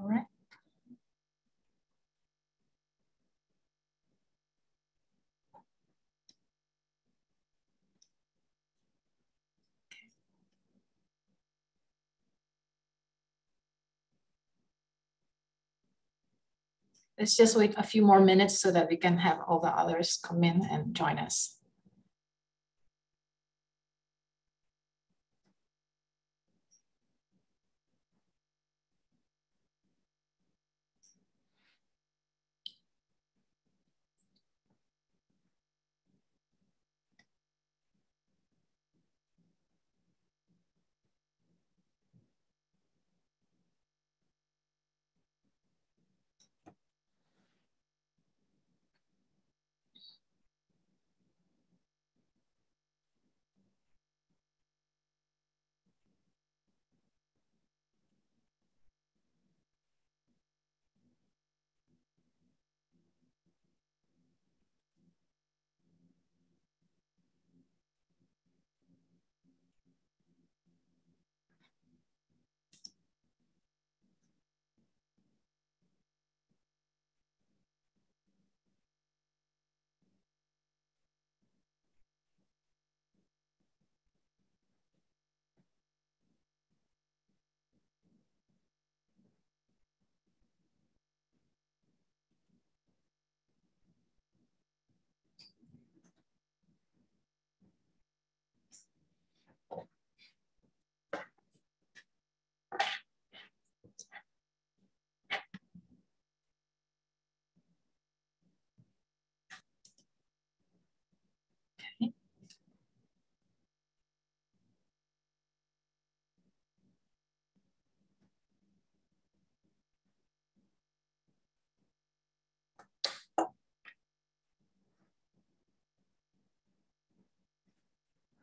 All right. Let's just wait a few more minutes so that we can have all the others come in and join us.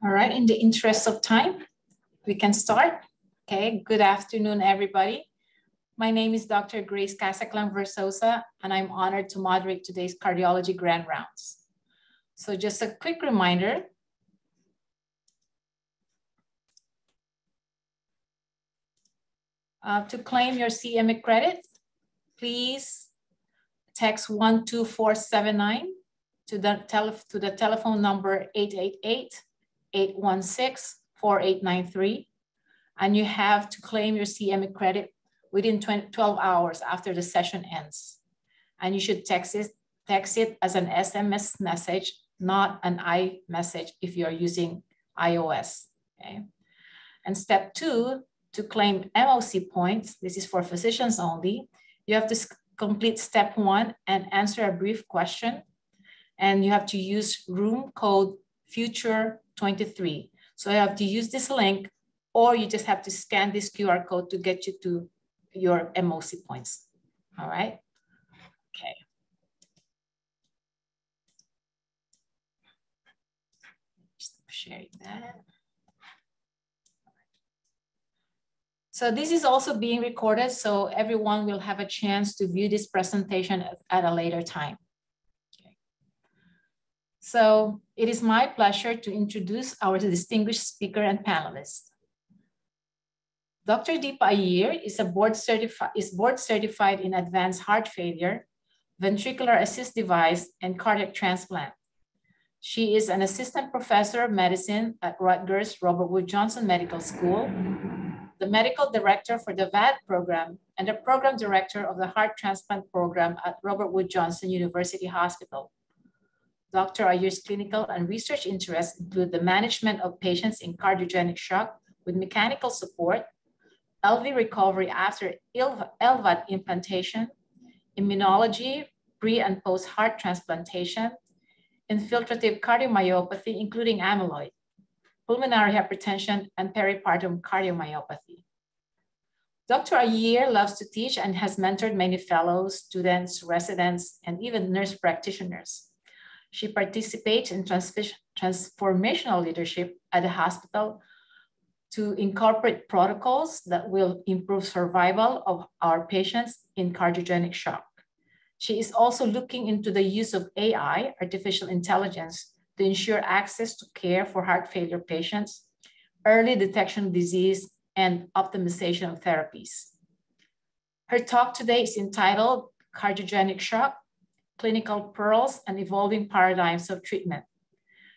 All right, in the interest of time, we can start. Okay, good afternoon, everybody. My name is Dr. Grace Casaclan Versosa, and I'm honored to moderate today's cardiology grand rounds. So just a quick reminder. Uh, to claim your CME credit, please text 12479 to the, tele to the telephone number 888 816-4893. And you have to claim your CME credit within 20, 12 hours after the session ends. And you should text it, text it as an SMS message, not an iMessage if you're using iOS, okay? And step two, to claim MOC points, this is for physicians only, you have to complete step one and answer a brief question. And you have to use room code future 23. So you have to use this link or you just have to scan this QR code to get you to your MOC points. All right. Okay. Sharing that. So this is also being recorded, so everyone will have a chance to view this presentation at a later time. So it is my pleasure to introduce our distinguished speaker and panelist. Dr. Deepa Iyer is, a board, is board certified in advanced heart failure, ventricular assist device, and cardiac transplant. She is an assistant professor of medicine at Rutgers Robert Wood Johnson Medical School, the medical director for the VAD program, and the program director of the heart transplant program at Robert Wood Johnson University Hospital. Dr. Iyer's clinical and research interests include the management of patients in cardiogenic shock with mechanical support, LV recovery after LVAD implantation, immunology, pre and post heart transplantation, infiltrative cardiomyopathy, including amyloid, pulmonary hypertension, and peripartum cardiomyopathy. Dr. Iyer loves to teach and has mentored many fellows, students, residents, and even nurse practitioners. She participates in transformational leadership at the hospital to incorporate protocols that will improve survival of our patients in cardiogenic shock. She is also looking into the use of AI, artificial intelligence, to ensure access to care for heart failure patients, early detection of disease, and optimization of therapies. Her talk today is entitled Cardiogenic Shock, Clinical Pearls and Evolving Paradigms of Treatment.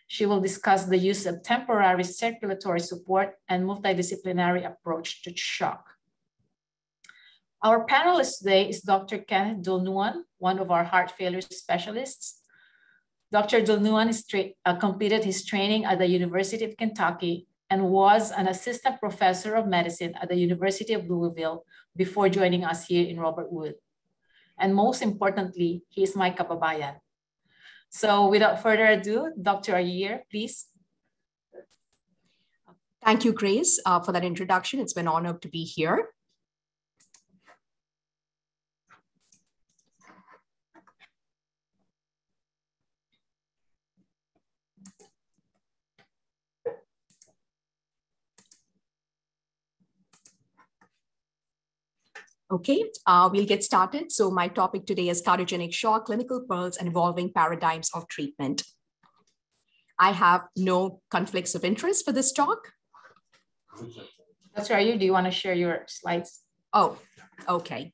She will discuss the use of temporary circulatory support and multidisciplinary approach to shock. Our panelist today is Dr. Kenneth Dolnuan, one of our heart failure specialists. Dr. Dolnuan uh, completed his training at the University of Kentucky and was an assistant professor of medicine at the University of Louisville before joining us here in Robert Wood. And most importantly, he is my kababayan. So without further ado, Dr. Iyer, please. Thank you, Grace, uh, for that introduction. It's been an honor to be here. Okay, uh, we'll get started. So my topic today is cardiogenic shock, clinical pearls, and evolving paradigms of treatment. I have no conflicts of interest for this talk. That's right. You do you want to share your slides? Oh, okay.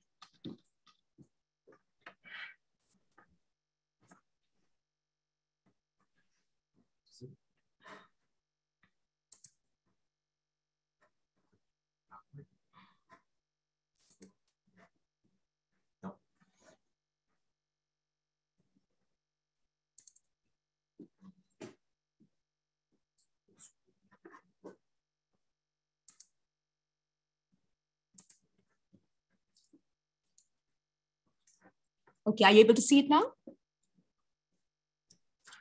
Okay, are you able to see it now?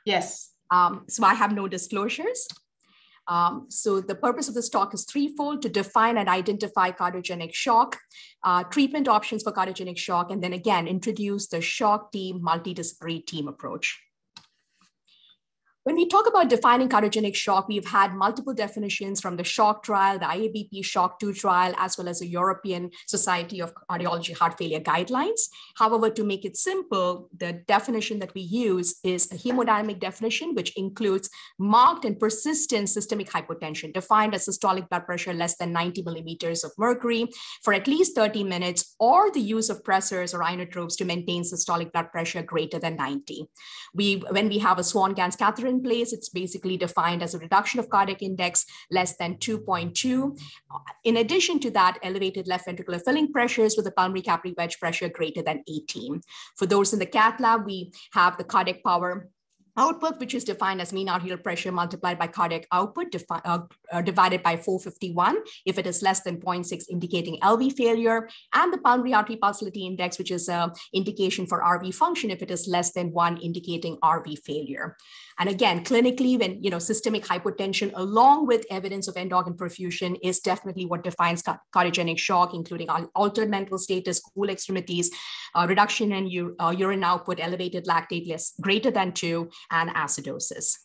Yes. Um, so I have no disclosures. Um, so the purpose of this talk is threefold to define and identify cardiogenic shock, uh, treatment options for cardiogenic shock, and then again, introduce the shock team multidisciplinary team approach. When we talk about defining cardiogenic shock, we've had multiple definitions from the shock trial, the IABP shock 2 trial, as well as the European Society of Cardiology Heart Failure guidelines. However, to make it simple, the definition that we use is a hemodynamic definition, which includes marked and persistent systemic hypotension, defined as systolic blood pressure less than 90 millimeters of mercury for at least 30 minutes, or the use of pressors or inotropes to maintain systolic blood pressure greater than 90. We, when we have a Swan-Ganz catheter in place. It's basically defined as a reduction of cardiac index less than 2.2. In addition to that, elevated left ventricular filling pressures with a pulmonary capillary wedge pressure greater than 18. For those in the cath lab, we have the cardiac power output, which is defined as mean arterial pressure multiplied by cardiac output uh, uh, divided by 451 if it is less than 0.6 indicating LV failure, and the pulmonary artery pulsatility index, which is an indication for RV function if it is less than one indicating RV failure. And again, clinically, when you know systemic hypotension along with evidence of end organ perfusion is definitely what defines cardiogenic shock, including altered mental status, cool extremities, uh, reduction in uh, urine output, elevated lactate less greater than two, and acidosis.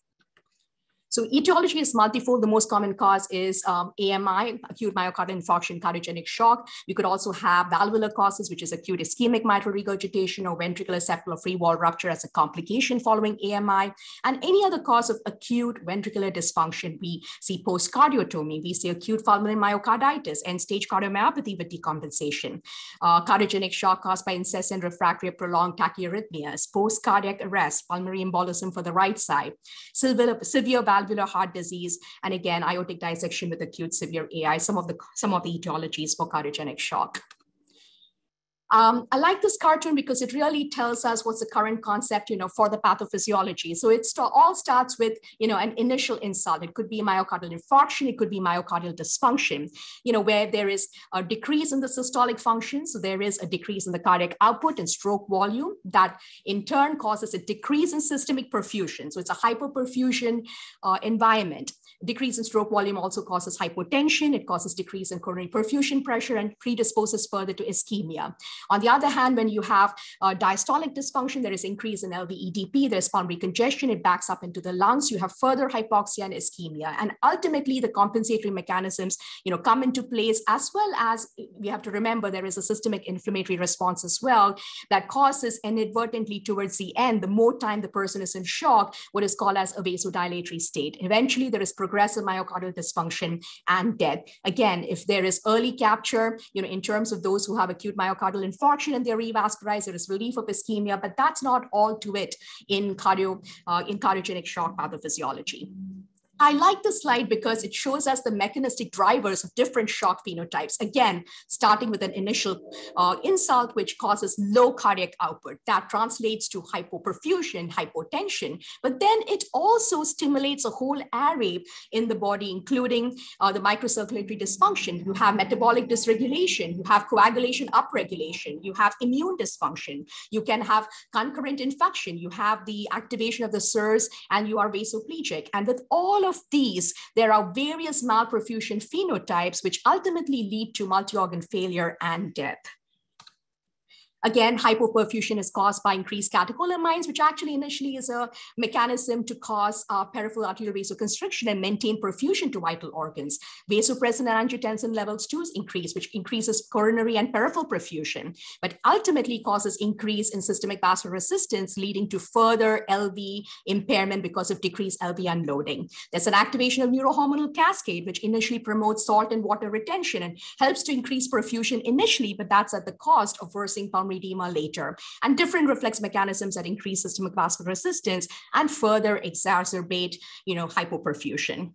So etiology is multifold. The most common cause is um, AMI, acute myocardial infarction, cardiogenic shock. We could also have valvular causes, which is acute ischemic mitral regurgitation or ventricular septal free wall rupture as a complication following AMI, and any other cause of acute ventricular dysfunction. We see post-cardiotomy. We see acute pulmonary myocarditis, end-stage cardiomyopathy with decompensation, uh, cardiogenic shock caused by incessant refractory prolonged tachyarrhythmias, post-cardiac arrest, pulmonary embolism for the right side, severe, severe valvular heart disease, and again, aortic dissection with acute severe AI, some of the, some of the etiologies for cardiogenic shock. Um, I like this cartoon because it really tells us what's the current concept, you know, for the pathophysiology. So it all starts with, you know, an initial insult. It could be myocardial infarction. It could be myocardial dysfunction, you know, where there is a decrease in the systolic function. So there is a decrease in the cardiac output and stroke volume that in turn causes a decrease in systemic perfusion. So it's a hyperperfusion uh, environment. Decrease in stroke volume also causes hypotension. It causes decrease in coronary perfusion pressure and predisposes further to ischemia. On the other hand, when you have uh, diastolic dysfunction, there is increase in LVEDP, there's pulmonary congestion, it backs up into the lungs, you have further hypoxia and ischemia. And ultimately, the compensatory mechanisms you know, come into place, as well as we have to remember there is a systemic inflammatory response as well that causes inadvertently towards the end, the more time the person is in shock, what is called as a vasodilatory state. Eventually, there is progressive myocardial dysfunction and death. Again, if there is early capture, you know, in terms of those who have acute myocardial infarction and they're revascularized, there is relief of ischemia, but that's not all to it in cardio, uh, in cardiogenic shock pathophysiology. I like this slide because it shows us the mechanistic drivers of different shock phenotypes. Again, starting with an initial uh, insult, which causes low cardiac output. That translates to hypoperfusion, hypotension, but then it also stimulates a whole array in the body, including uh, the microcirculatory dysfunction. You have metabolic dysregulation, you have coagulation upregulation, you have immune dysfunction, you can have concurrent infection, you have the activation of the SIRS, and you are vasoplegic. And with all these, there are various malperfusion phenotypes which ultimately lead to multi-organ failure and death. Again, hypoperfusion is caused by increased catecholamines, which actually initially is a mechanism to cause uh, peripheral arterial vasoconstriction and maintain perfusion to vital organs. Vasopressin and angiotensin levels too increase, which increases coronary and peripheral perfusion, but ultimately causes increase in systemic vascular resistance, leading to further LV impairment because of decreased LV unloading. There's an activation of neurohormonal cascade, which initially promotes salt and water retention and helps to increase perfusion initially, but that's at the cost of worsening pulmonary edema later, and different reflex mechanisms that increase systemic vascular resistance and further exacerbate, you know, hypoperfusion.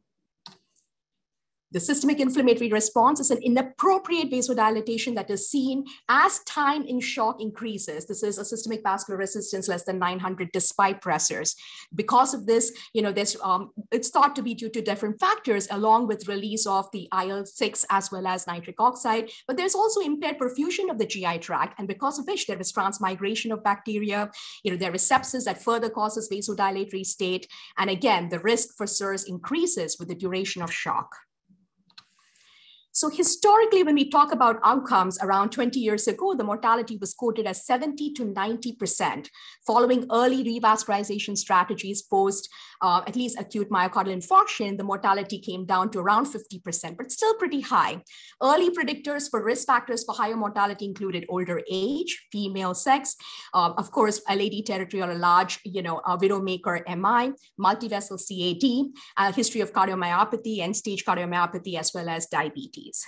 The systemic inflammatory response is an inappropriate vasodilatation that is seen as time in shock increases. This is a systemic vascular resistance less than 900 despite pressors. Because of this, you know, this um, it's thought to be due to different factors, along with release of the IL-6 as well as nitric oxide. But there's also impaired perfusion of the GI tract, and because of which there is transmigration of bacteria. You know, there is sepsis that further causes vasodilatory state, and again, the risk for SIRS increases with the duration of shock. So historically, when we talk about outcomes around 20 years ago, the mortality was quoted as 70 to 90% following early revascularization strategies post uh, at least acute myocardial infarction, the mortality came down to around 50%, but still pretty high. Early predictors for risk factors for higher mortality included older age, female sex, uh, of course, LAD territory or a large, you know, uh, widowmaker MI, multivessel CAD, a history of cardiomyopathy and stage cardiomyopathy, as well as diabetes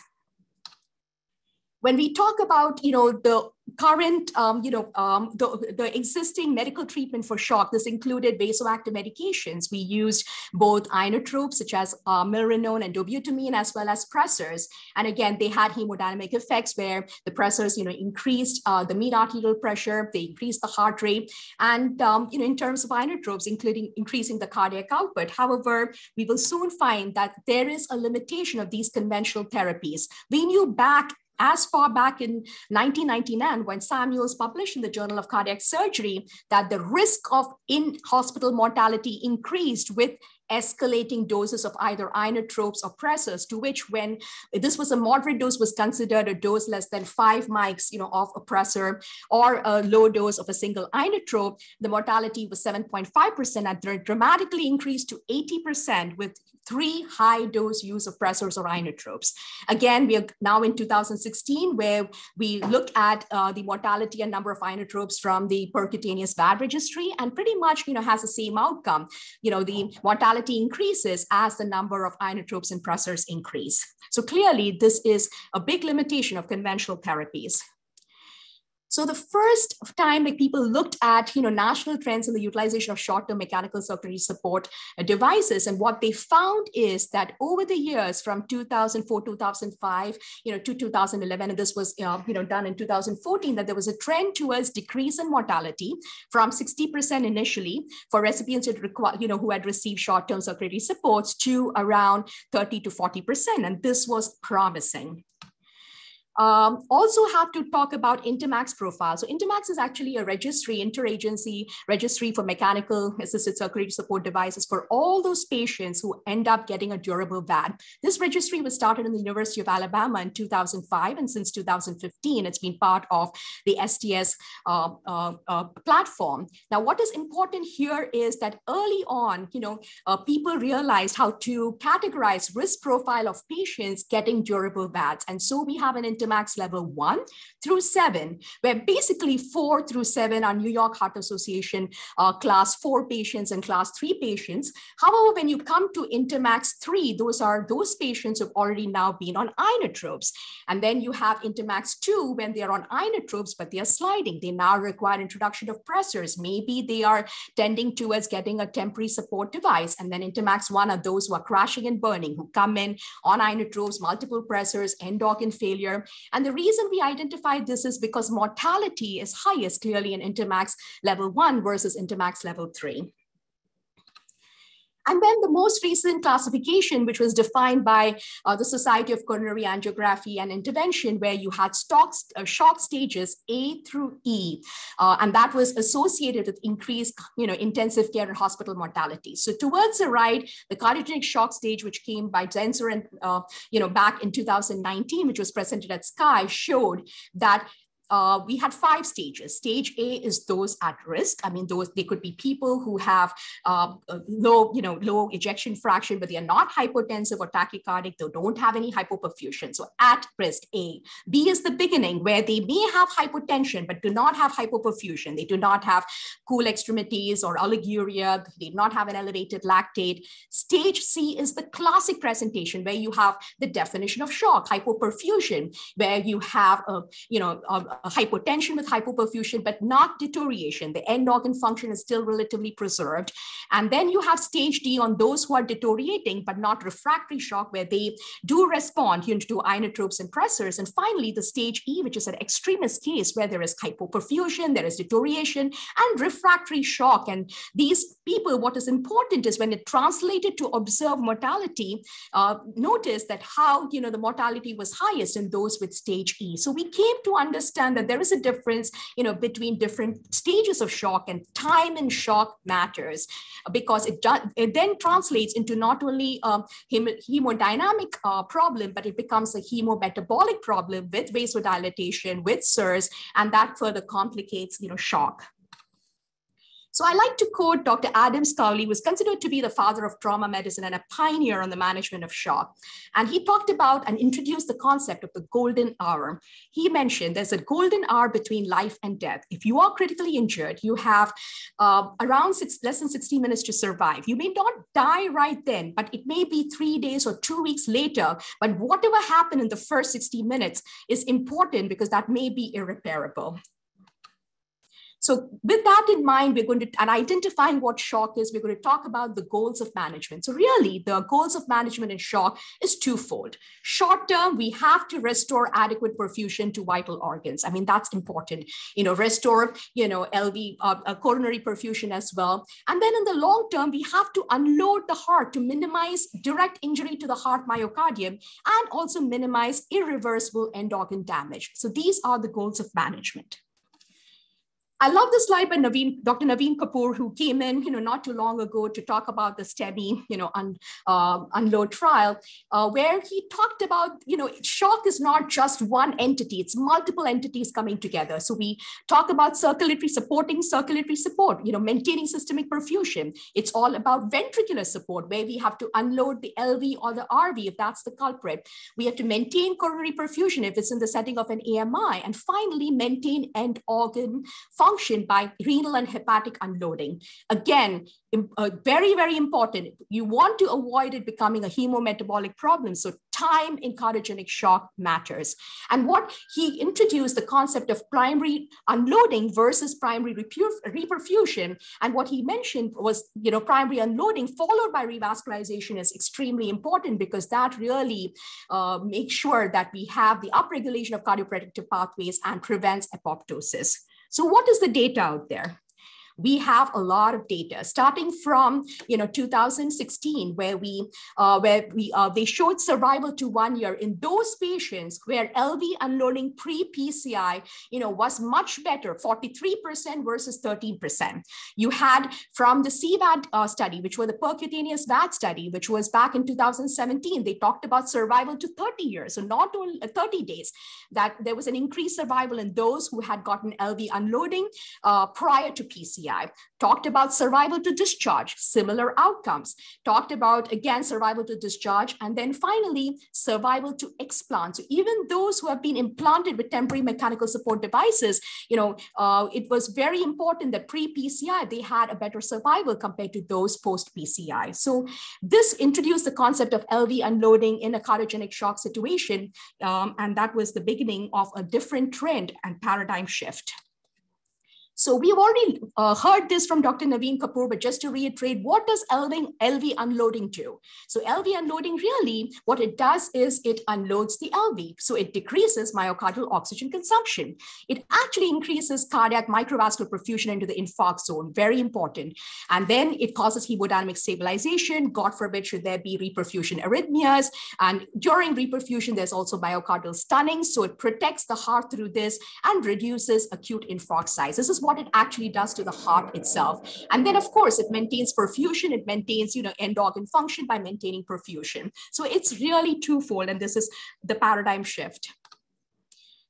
when we talk about you know the current, um, you know, um, the, the existing medical treatment for shock, this included vasoactive medications. We used both inotropes such as uh, milrinone and dobutamine, as well as pressors. And again, they had hemodynamic effects where the pressors, you know, increased uh, the mean arterial pressure, they increased the heart rate, and um, you know, in terms of inotropes, including increasing the cardiac output. However, we will soon find that there is a limitation of these conventional therapies. We knew back as far back in 1999 when Samuels published in the Journal of Cardiac Surgery that the risk of in-hospital mortality increased with escalating doses of either inotropes or pressors to which when this was a moderate dose was considered a dose less than five mics you know of a pressor or a low dose of a single inotrope the mortality was 7.5% and dramatically increased to 80% with three high dose use of pressors or inotropes. Again, we are now in 2016 where we look at uh, the mortality and number of inotropes from the percutaneous VAD registry and pretty much, you know, has the same outcome. You know, the mortality increases as the number of inotropes and pressors increase. So clearly this is a big limitation of conventional therapies. So the first time like people looked at you know national trends in the utilization of short-term mechanical circulatory support devices, and what they found is that over the years from 2004 2005 you know to 2011, and this was uh, you know done in 2014, that there was a trend towards decrease in mortality from 60% initially for recipients that require you know who had received short-term circulatory supports to around 30 to 40%, and this was promising. Um, also have to talk about INTERMACS profile. So INTERMACS is actually a registry, interagency registry for mechanical assisted circulatory support devices for all those patients who end up getting a durable VAD. This registry was started in the University of Alabama in 2005, and since 2015, it's been part of the STS uh, uh, uh, platform. Now, what is important here is that early on, you know, uh, people realized how to categorize risk profile of patients getting durable VADs. And so we have an INTERMACS level one through seven, where basically four through seven are New York Heart Association uh, class four patients and class three patients. However, when you come to INTERMACS three, those are those patients who've already now been on inotropes. And then you have INTERMACS two when they are on inotropes, but they are sliding. They now require introduction of pressors. Maybe they are tending towards getting a temporary support device. And then INTERMACS one are those who are crashing and burning, who come in on inotropes, multiple pressors, end organ failure. And the reason we identified this is because mortality is highest clearly in INTERMACS level one versus INTERMACS level three. And then the most recent classification, which was defined by uh, the Society of Coronary Angiography and Intervention, where you had stocks, uh, shock stages A through E, uh, and that was associated with increased, you know, intensive care and hospital mortality. So towards the right, the cardiogenic shock stage, which came by Zenzer and, uh, you know, back in 2019, which was presented at SCAI, showed that uh, we had five stages. Stage A is those at risk. I mean, those they could be people who have uh, low, you know, low ejection fraction, but they are not hypotensive or tachycardic. They don't have any hypoperfusion. So at risk A. B is the beginning where they may have hypotension, but do not have hypoperfusion. They do not have cool extremities or oliguria. They do not have an elevated lactate. Stage C is the classic presentation where you have the definition of shock, hypoperfusion, where you have a, you know, a, hypotension with hypoperfusion, but not deterioration. The end organ function is still relatively preserved. And then you have stage D on those who are deteriorating, but not refractory shock, where they do respond you know, to inotropes and pressors. And finally, the stage E, which is an extremist case where there is hypoperfusion, there is deterioration, and refractory shock. And these people, what is important is when it translated to observed mortality, uh, notice that how you know the mortality was highest in those with stage E. So we came to understand understand that there is a difference, you know, between different stages of shock and time in shock matters because it, it then translates into not only a hemodynamic uh, problem, but it becomes a hemometabolic problem with vasodilatation, with SIRS, and that further complicates, you know, shock. So I like to quote Dr. Adams Cowley, who was considered to be the father of trauma medicine and a pioneer on the management of shock. And he talked about and introduced the concept of the golden hour. He mentioned there's a golden hour between life and death. If you are critically injured, you have uh, around six, less than 60 minutes to survive. You may not die right then, but it may be three days or two weeks later. But whatever happened in the first 60 minutes is important because that may be irreparable. So with that in mind, we're going to, and identifying what shock is, we're going to talk about the goals of management. So really the goals of management in shock is twofold. Short term, we have to restore adequate perfusion to vital organs. I mean, that's important, you know, restore, you know, LV, uh, uh, coronary perfusion as well. And then in the long term, we have to unload the heart to minimize direct injury to the heart myocardium and also minimize irreversible end organ damage. So these are the goals of management. I love the slide by Navin, Dr. Navin Kapur, who came in, you know, not too long ago to talk about the STEMI, you know, un, uh, unload trial, uh, where he talked about, you know, shock is not just one entity; it's multiple entities coming together. So we talk about circulatory supporting circulatory support, you know, maintaining systemic perfusion. It's all about ventricular support, where we have to unload the LV or the RV if that's the culprit. We have to maintain coronary perfusion if it's in the setting of an AMI, and finally maintain end organ function function by renal and hepatic unloading. Again, uh, very, very important. You want to avoid it becoming a hemometabolic problem. So time in cardiogenic shock matters. And what he introduced the concept of primary unloading versus primary reperfusion. And what he mentioned was, you know, primary unloading followed by revascularization is extremely important because that really uh, makes sure that we have the upregulation of cardioprotective pathways and prevents apoptosis. So what is the data out there? We have a lot of data starting from you know 2016 where we uh, where we uh, they showed survival to one year in those patients where LV unloading pre-PCI you know was much better 43% versus 13%. You had from the CVAD uh, study which was the percutaneous VAD study which was back in 2017 they talked about survival to 30 years so not only uh, 30 days that there was an increased survival in those who had gotten LV unloading uh, prior to PCI. Talked about survival to discharge, similar outcomes. Talked about, again, survival to discharge. And then finally, survival to explant. So even those who have been implanted with temporary mechanical support devices, you know, uh, it was very important that pre-PCI, they had a better survival compared to those post-PCI. So this introduced the concept of LV unloading in a cardiogenic shock situation. Um, and that was the beginning of a different trend and paradigm shift. So we've already uh, heard this from Dr. Navin Kapur, but just to reiterate, what does LV, LV unloading do? So LV unloading really, what it does is it unloads the LV. So it decreases myocardial oxygen consumption. It actually increases cardiac microvascular perfusion into the infarct zone, very important. And then it causes hemodynamic stabilization. God forbid, should there be reperfusion arrhythmias. And during reperfusion, there's also myocardial stunning. So it protects the heart through this and reduces acute infarct size. This is what it actually does to the heart itself. And then of course it maintains perfusion, it maintains, you know, end organ function by maintaining perfusion. So it's really twofold and this is the paradigm shift.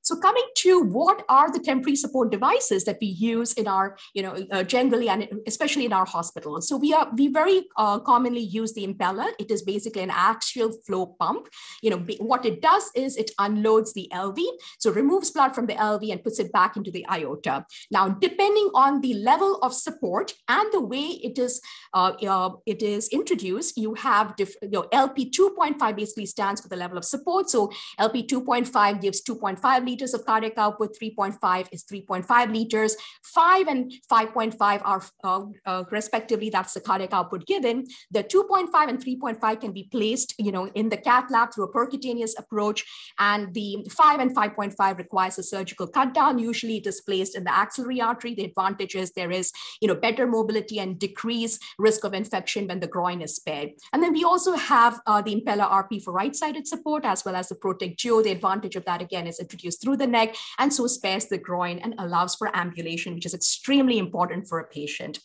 So coming to what are the temporary support devices that we use in our, you know, uh, generally and especially in our hospitals. So we are we very uh, commonly use the Impella. It is basically an axial flow pump. You know, what it does is it unloads the LV, so removes blood from the LV and puts it back into the aorta. Now, depending on the level of support and the way it is uh, uh it is introduced, you have you know, LP 2.5 basically stands for the level of support. So LP 2.5 gives 2.5 liters liters of cardiac output, 3.5 is 3.5 liters, 5 and 5.5 are uh, uh, respectively, that's the cardiac output given. The 2.5 and 3.5 can be placed you know, in the cath lab through a percutaneous approach, and the 5 and 5.5 requires a surgical cut down. Usually it is placed in the axillary artery. The advantage is there is you know, better mobility and decreased risk of infection when the groin is spared. And then we also have uh, the Impella RP for right-sided support as well as the ProtekDuo. The advantage of that again is introduced through the neck and so spares the groin and allows for ambulation, which is extremely important for a patient.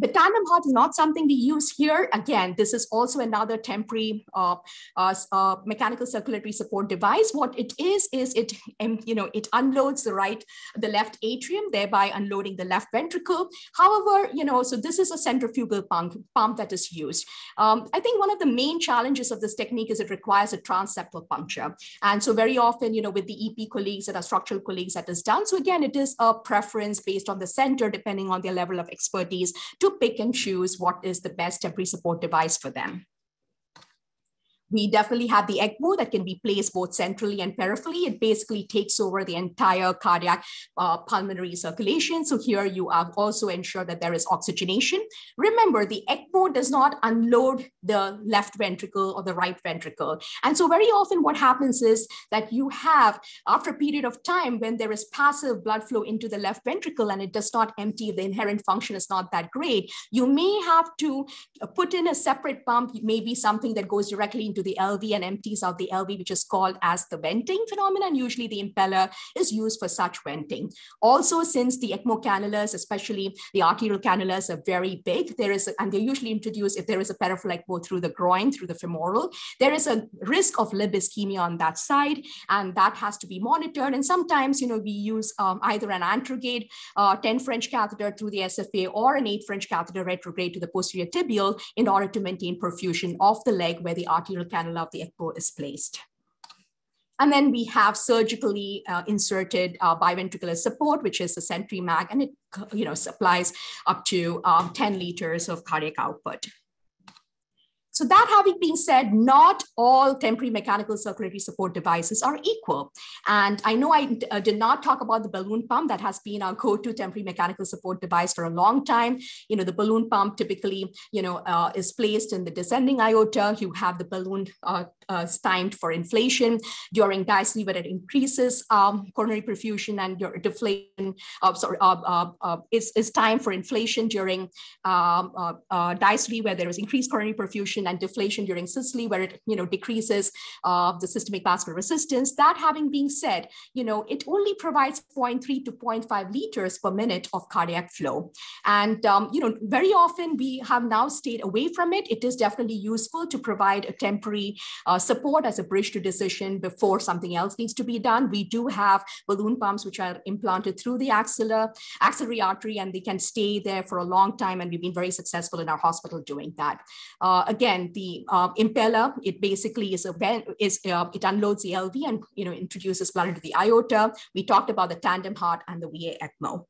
The tandem heart is not something we use here. Again, this is also another temporary uh, uh, uh, mechanical circulatory support device. What it is, is it, you know, it unloads the right, the left atrium, thereby unloading the left ventricle. However, you know, so this is a centrifugal pump, pump that is used. Um, I think one of the main challenges of this technique is it requires a transseptal puncture. And so very often, you know, with the EP colleagues and our structural colleagues that is done. So again, it is a preference based on the center, depending on their level of expertise to pick and choose what is the best temporary support device for them. We definitely have the ECMO that can be placed both centrally and peripherally. It basically takes over the entire cardiac uh, pulmonary circulation. So here you have also ensure that there is oxygenation. Remember, the ECMO does not unload the left ventricle or the right ventricle. And so very often what happens is that you have, after a period of time when there is passive blood flow into the left ventricle and it does not empty, the inherent function is not that great, you may have to put in a separate pump, maybe something that goes directly into into the LV and empties out the LV, which is called as the venting phenomenon. Usually the Impella is used for such venting. Also, since the ECMO cannulas, especially the arterial cannulas are very big, there is, a, and they're usually introduced if there is a peripheral ECMO through the groin, through the femoral, there is a risk of limb ischemia on that side, and that has to be monitored. And sometimes, you know, we use um, either an antegrade uh, 10 French catheter through the SFA or an 8 French catheter retrograde to the posterior tibial in order to maintain perfusion of the leg where the arterial cannula of the ECMO is placed. And then we have surgically uh, inserted uh, biventricular support, which is the Mag, and it you know, supplies up to um, 10 liters of cardiac output. So that having been said, not all temporary mechanical circulatory support devices are equal. And I know I uh, did not talk about the balloon pump that has been our go-to temporary mechanical support device for a long time. You know, the balloon pump typically, you know, uh, is placed in the descending aorta. You have the balloon uh, uh, timed for inflation during diastole where it increases um, coronary perfusion and your deflation, uh, sorry, uh, uh, uh, is, is time for inflation during um, uh, diastole where there is increased coronary perfusion and deflation during systole where it, you know, decreases the systemic vascular resistance. That having been said, you know, it only provides 0.3 to 0.5 liters per minute of cardiac flow. And, um, you know, very often we have now stayed away from it. It is definitely useful to provide a temporary uh, support as a bridge to decision before something else needs to be done. We do have balloon pumps which are implanted through the axilla, axillary artery, and they can stay there for a long time. And we've been very successful in our hospital doing that. Uh, again, the uh, Impella, it basically is a is uh, it unloads the LV and you know introduces blood into the aorta. We talked about the tandem heart and the VA ECMO.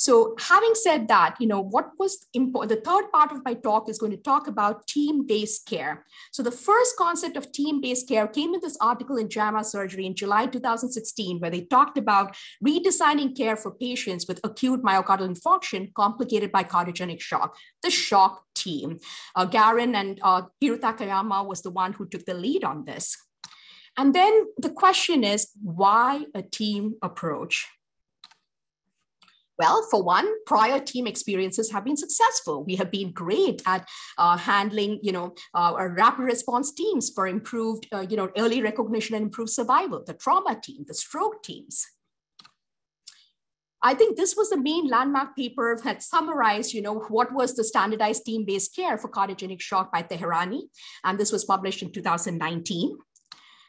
So having said that, you know, what was important, the third part of my talk is going to talk about team-based care. So the first concept of team-based care came in this article in JAMA Surgery in July 2016, where they talked about redesigning care for patients with acute myocardial infarction complicated by cardiogenic shock, the shock team. Uh, Garan and uh, Hiroo Takayama was the one who took the lead on this. And then the question is, why a team approach? Well, for one, prior team experiences have been successful. We have been great at uh, handling, you know, uh, rapid response teams for improved, uh, you know, early recognition and improved survival, the trauma team, the stroke teams. I think this was the main landmark paper that summarized, you know, what was the standardized team-based care for cardiogenic shock by Tehrani. And this was published in 2019.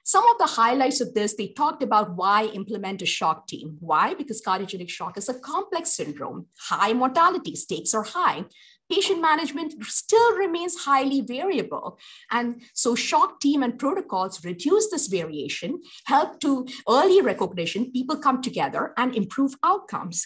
Some of the highlights of this, they talked about why implement a shock team. Why? Because cardiogenic shock is a complex syndrome, high mortality, stakes are high. Patient management still remains highly variable. And so shock team and protocols reduce this variation, help to early recognition, people come together and improve outcomes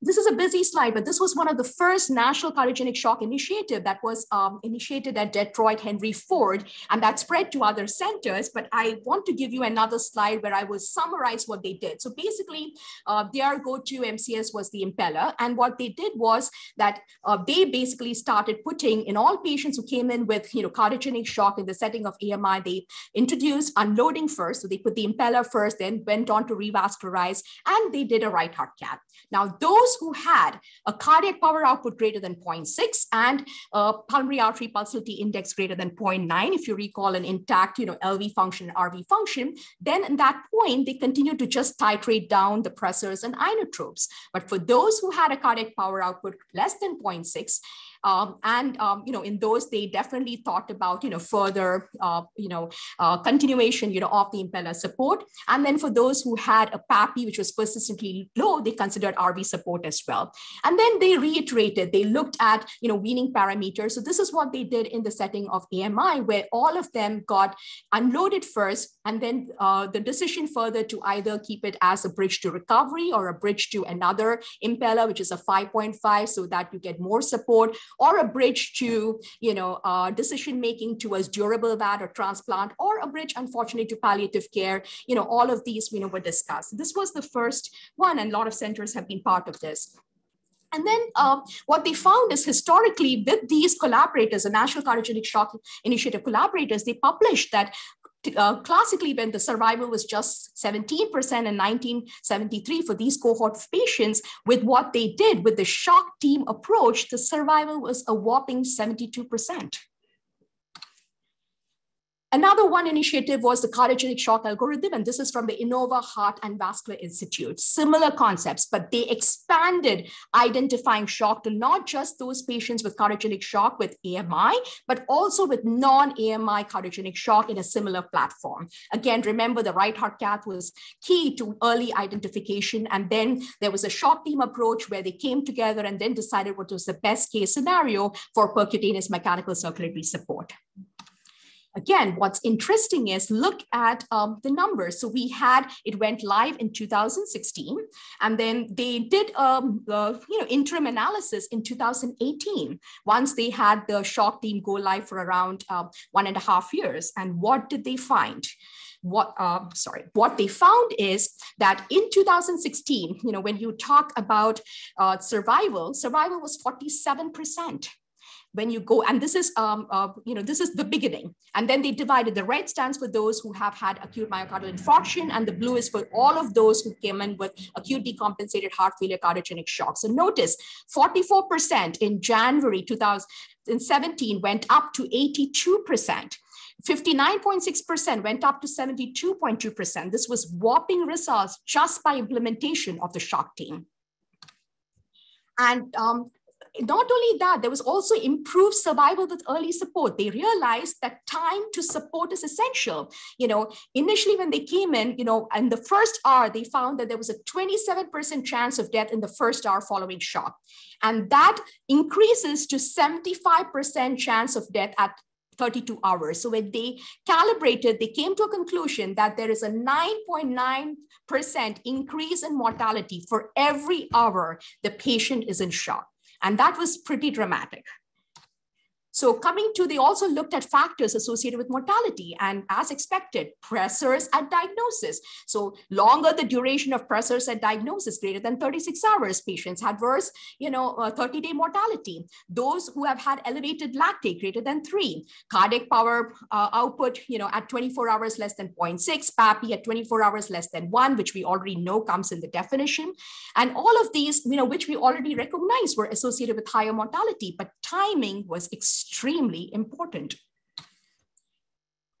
this is a busy slide, but this was one of the first national cardiogenic shock initiative that was um, initiated at Detroit Henry Ford, and that spread to other centers. But I want to give you another slide where I will summarize what they did. So basically, uh, their go-to MCS was the Impella, and what they did was that uh, they basically started putting in all patients who came in with you know cardiogenic shock in the setting of AMI, they introduced unloading first. So they put the Impella first, then went on to revascularize, and they did a right heart cath. Now those those who had a cardiac power output greater than 0.6 and a pulmonary artery pulsatility index greater than 0.9, if you recall an intact, you know, LV function, and RV function, then at that point, they continue to just titrate down the pressors and inotropes. But for those who had a cardiac power output less than 0.6, um, and um, you know, in those, they definitely thought about you know further uh, you know uh, continuation you know of the Impella support. And then for those who had a PAPI which was persistently low, they considered RV support as well. And then they reiterated. They looked at you know weaning parameters. So this is what they did in the setting of AMI, where all of them got unloaded first, and then uh, the decision further to either keep it as a bridge to recovery or a bridge to another Impella, which is a 5.5, so that you get more support, or a bridge to, you know, uh, decision making towards durable VAD or transplant, or a bridge, unfortunately, to palliative care. You know, all of these, you know, were discussed. This was the first one, and a lot of centers have been part of this. And then uh, what they found is historically with these collaborators, the National Cardiogenic Shock Initiative collaborators, they published that uh, classically when the survival was just 17% in 1973 for these cohort of patients with what they did with the shock team approach the survival was a whopping 72% Another one initiative was the cardiogenic shock algorithm, and this is from the Inova Heart and Vascular Institute. Similar concepts, but they expanded identifying shock to not just those patients with cardiogenic shock with AMI, but also with non-AMI cardiogenic shock in a similar platform. Again, remember the right heart cath was key to early identification, and then there was a shock team approach where they came together and then decided what was the best case scenario for percutaneous mechanical circulatory support. Again, what's interesting is look at um, the numbers. So we had, it went live in 2016, and then they did um, uh, you know, interim analysis in 2018, once they had the shock team go live for around uh, one and a half years. And what did they find? what uh, sorry what they found is that in 2016 you know when you talk about uh, survival survival was 47 percent when you go, and this is, um, uh, you know, this is the beginning. And then they divided the red stands for those who have had acute myocardial infarction, and the blue is for all of those who came in with acute decompensated heart failure cardiogenic shock. So notice 44% in January 2017 went up to 82%. 59.6% went up to 72.2%. This was whopping results just by implementation of the shock team. And um, not only that, there was also improved survival with early support. They realized that time to support is essential. You know, initially when they came in, you know, in the first hour, they found that there was a 27% chance of death in the first hour following shock. And that increases to 75% chance of death at 32 hours. So when they calibrated, they came to a conclusion that there is a 9.9% increase in mortality for every hour the patient is in shock. And that was pretty dramatic. So coming to, they also looked at factors associated with mortality and as expected, pressors at diagnosis. So longer the duration of pressors at diagnosis, greater than 36 hours, patients had worse, you know, 30-day uh, mortality. Those who have had elevated lactate greater than three, cardiac power uh, output, you know, at 24 hours less than 0.6, PAPI at 24 hours less than one, which we already know comes in the definition. And all of these, you know, which we already recognize were associated with higher mortality, but timing was extremely extremely important.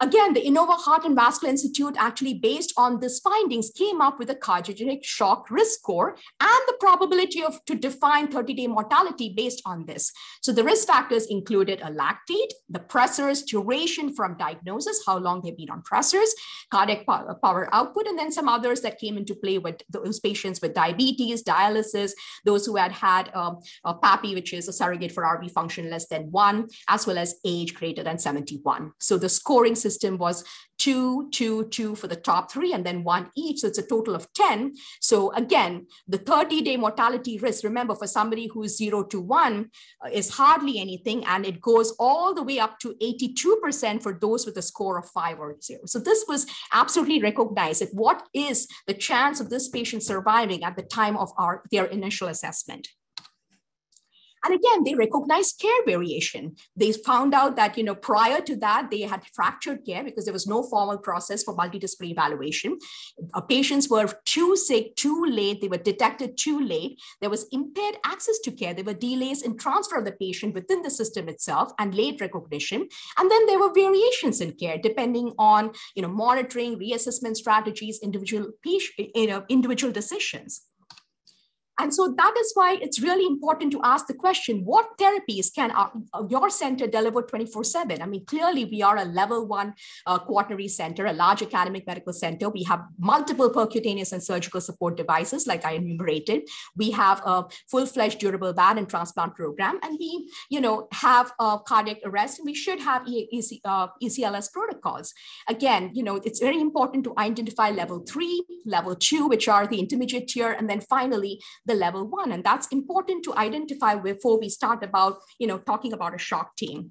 Again, the Inova Heart and Vascular Institute actually based on these findings came up with a cardiogenic shock risk score and the probability of to define 30-day mortality based on this. So the risk factors included a lactate, the pressors, duration from diagnosis, how long they've been on pressors, cardiac power output, and then some others that came into play with those patients with diabetes, dialysis, those who had had um, a PAPI, which is a surrogate for RV function less than one, as well as age greater than 71. So the scoring system system was two, two, two for the top three, and then one each. So it's a total of 10. So again, the 30 day mortality risk, remember, for somebody who's zero to one uh, is hardly anything. And it goes all the way up to 82% for those with a score of five or zero. So this was absolutely recognized that what is the chance of this patient surviving at the time of our, their initial assessment. And again, they recognized care variation. They found out that, you know, prior to that, they had fractured care because there was no formal process for multidisciplinary evaluation. Uh, patients were too sick, too late. They were detected too late. There was impaired access to care. There were delays in transfer of the patient within the system itself and late recognition. And then there were variations in care depending on, you know, monitoring, reassessment strategies, individual, you know, individual decisions. And so that is why it's really important to ask the question, what therapies can our, your center deliver 24 seven? I mean, clearly we are a level one uh, quaternary center, a large academic medical center. We have multiple percutaneous and surgical support devices like I enumerated. We have a full-fledged durable VAD and transplant program. And we, you know, have a cardiac arrest and we should have EC, uh, ECLS protocols. Again, you know, it's very important to identify level three, level two, which are the intermediate tier. And then finally, the level one. And that's important to identify before we start about, you know, talking about a shock team.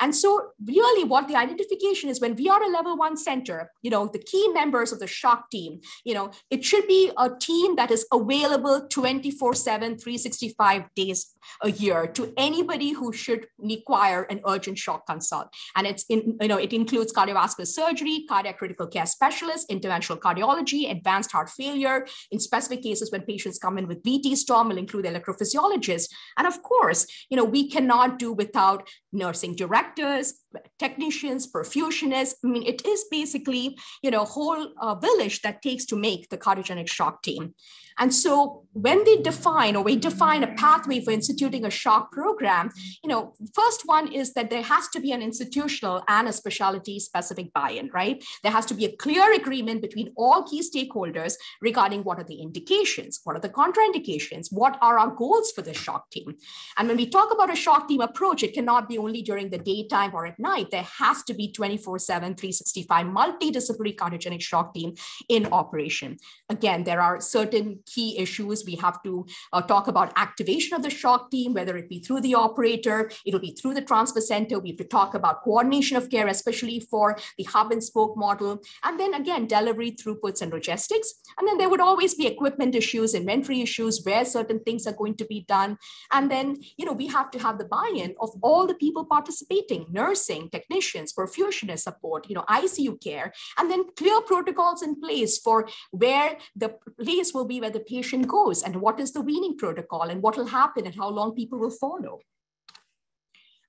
And so really what the identification is when we are a level one center, you know, the key members of the shock team, you know, it should be a team that is available 24 seven, 365 days a year to anybody who should require an urgent shock consult. And it's in, you know, it includes cardiovascular surgery, cardiac critical care specialists, interventional cardiology, advanced heart failure. In specific cases when patients come in with VT storm, will include electrophysiologists. And of course, you know, we cannot do without nursing directors, factors technicians, perfusionists. I mean, it is basically, you know, a whole uh, village that takes to make the cardiogenic shock team. And so when they define or we define a pathway for instituting a shock program, you know, first one is that there has to be an institutional and a specialty specific buy-in, right? There has to be a clear agreement between all key stakeholders regarding what are the indications, what are the contraindications, what are our goals for the shock team. And when we talk about a shock team approach, it cannot be only during the daytime or at night, there has to be 24 7, 365 multidisciplinary cardiogenic shock team in operation. Again, there are certain key issues. We have to uh, talk about activation of the shock team, whether it be through the operator, it'll be through the transfer center. We have to talk about coordination of care, especially for the hub and spoke model. And then again, delivery throughputs and logistics. And then there would always be equipment issues, inventory issues, where certain things are going to be done. And then, you know, we have to have the buy-in of all the people participating, nursing, technicians, perfusionist support, you know, ICU care, and then clear protocols in place for where the place will be where the patient goes and what is the weaning protocol and what will happen and how long people will follow.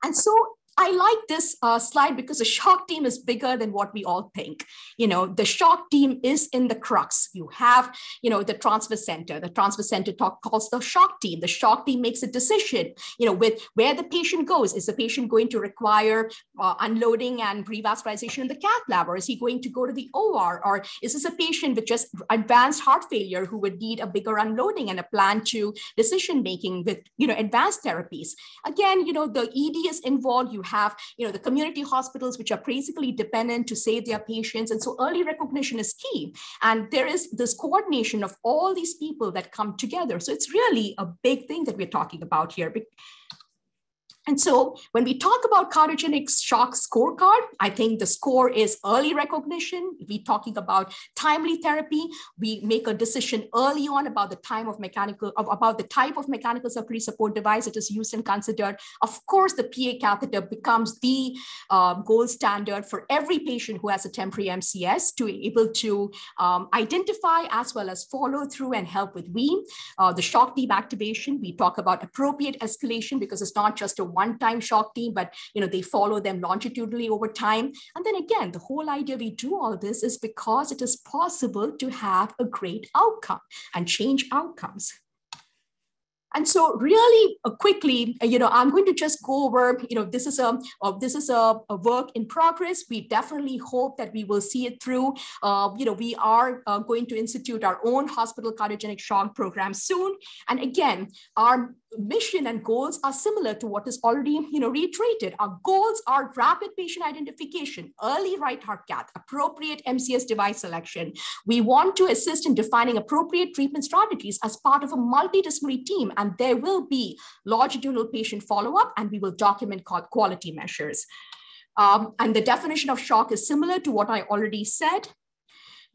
And so I like this uh, slide because the shock team is bigger than what we all think. You know, the shock team is in the crux. You have, you know, the transfer center. The transfer center talk, calls the shock team. The shock team makes a decision, you know, with where the patient goes. Is the patient going to require uh, unloading and revascularization in the cath lab, or is he going to go to the OR, or is this a patient with just advanced heart failure who would need a bigger unloading and a plan to decision making with, you know, advanced therapies? Again, you know, the ED is involved. You have, you know, the community hospitals, which are basically dependent to save their patients. And so early recognition is key. And there is this coordination of all these people that come together. So it's really a big thing that we're talking about here. And so when we talk about cardiogenic shock scorecard, I think the score is early recognition. We're talking about timely therapy. We make a decision early on about the time of mechanical, about the type of mechanical circulatory support device that is used and considered. Of course, the PA catheter becomes the uh, gold standard for every patient who has a temporary MCS to be able to um, identify as well as follow through and help with wean. Uh, the shock deep activation, we talk about appropriate escalation because it's not just a one-time shock team, but you know they follow them longitudinally over time. And then again, the whole idea we do all this is because it is possible to have a great outcome and change outcomes. And so really uh, quickly, uh, you know, I'm going to just go over, you know, this is a, uh, this is a, a, work in progress. We definitely hope that we will see it through. Uh, you know, we are uh, going to institute our own hospital cardiogenic shock program soon. And again, our mission and goals are similar to what is already you know reiterated. Our goals are rapid patient identification early right heart cath appropriate mcs device selection. We want to assist in defining appropriate treatment strategies as part of a multidisciplinary team and there will be longitudinal patient follow-up and we will document quality measures. Um, and the definition of shock is similar to what I already said.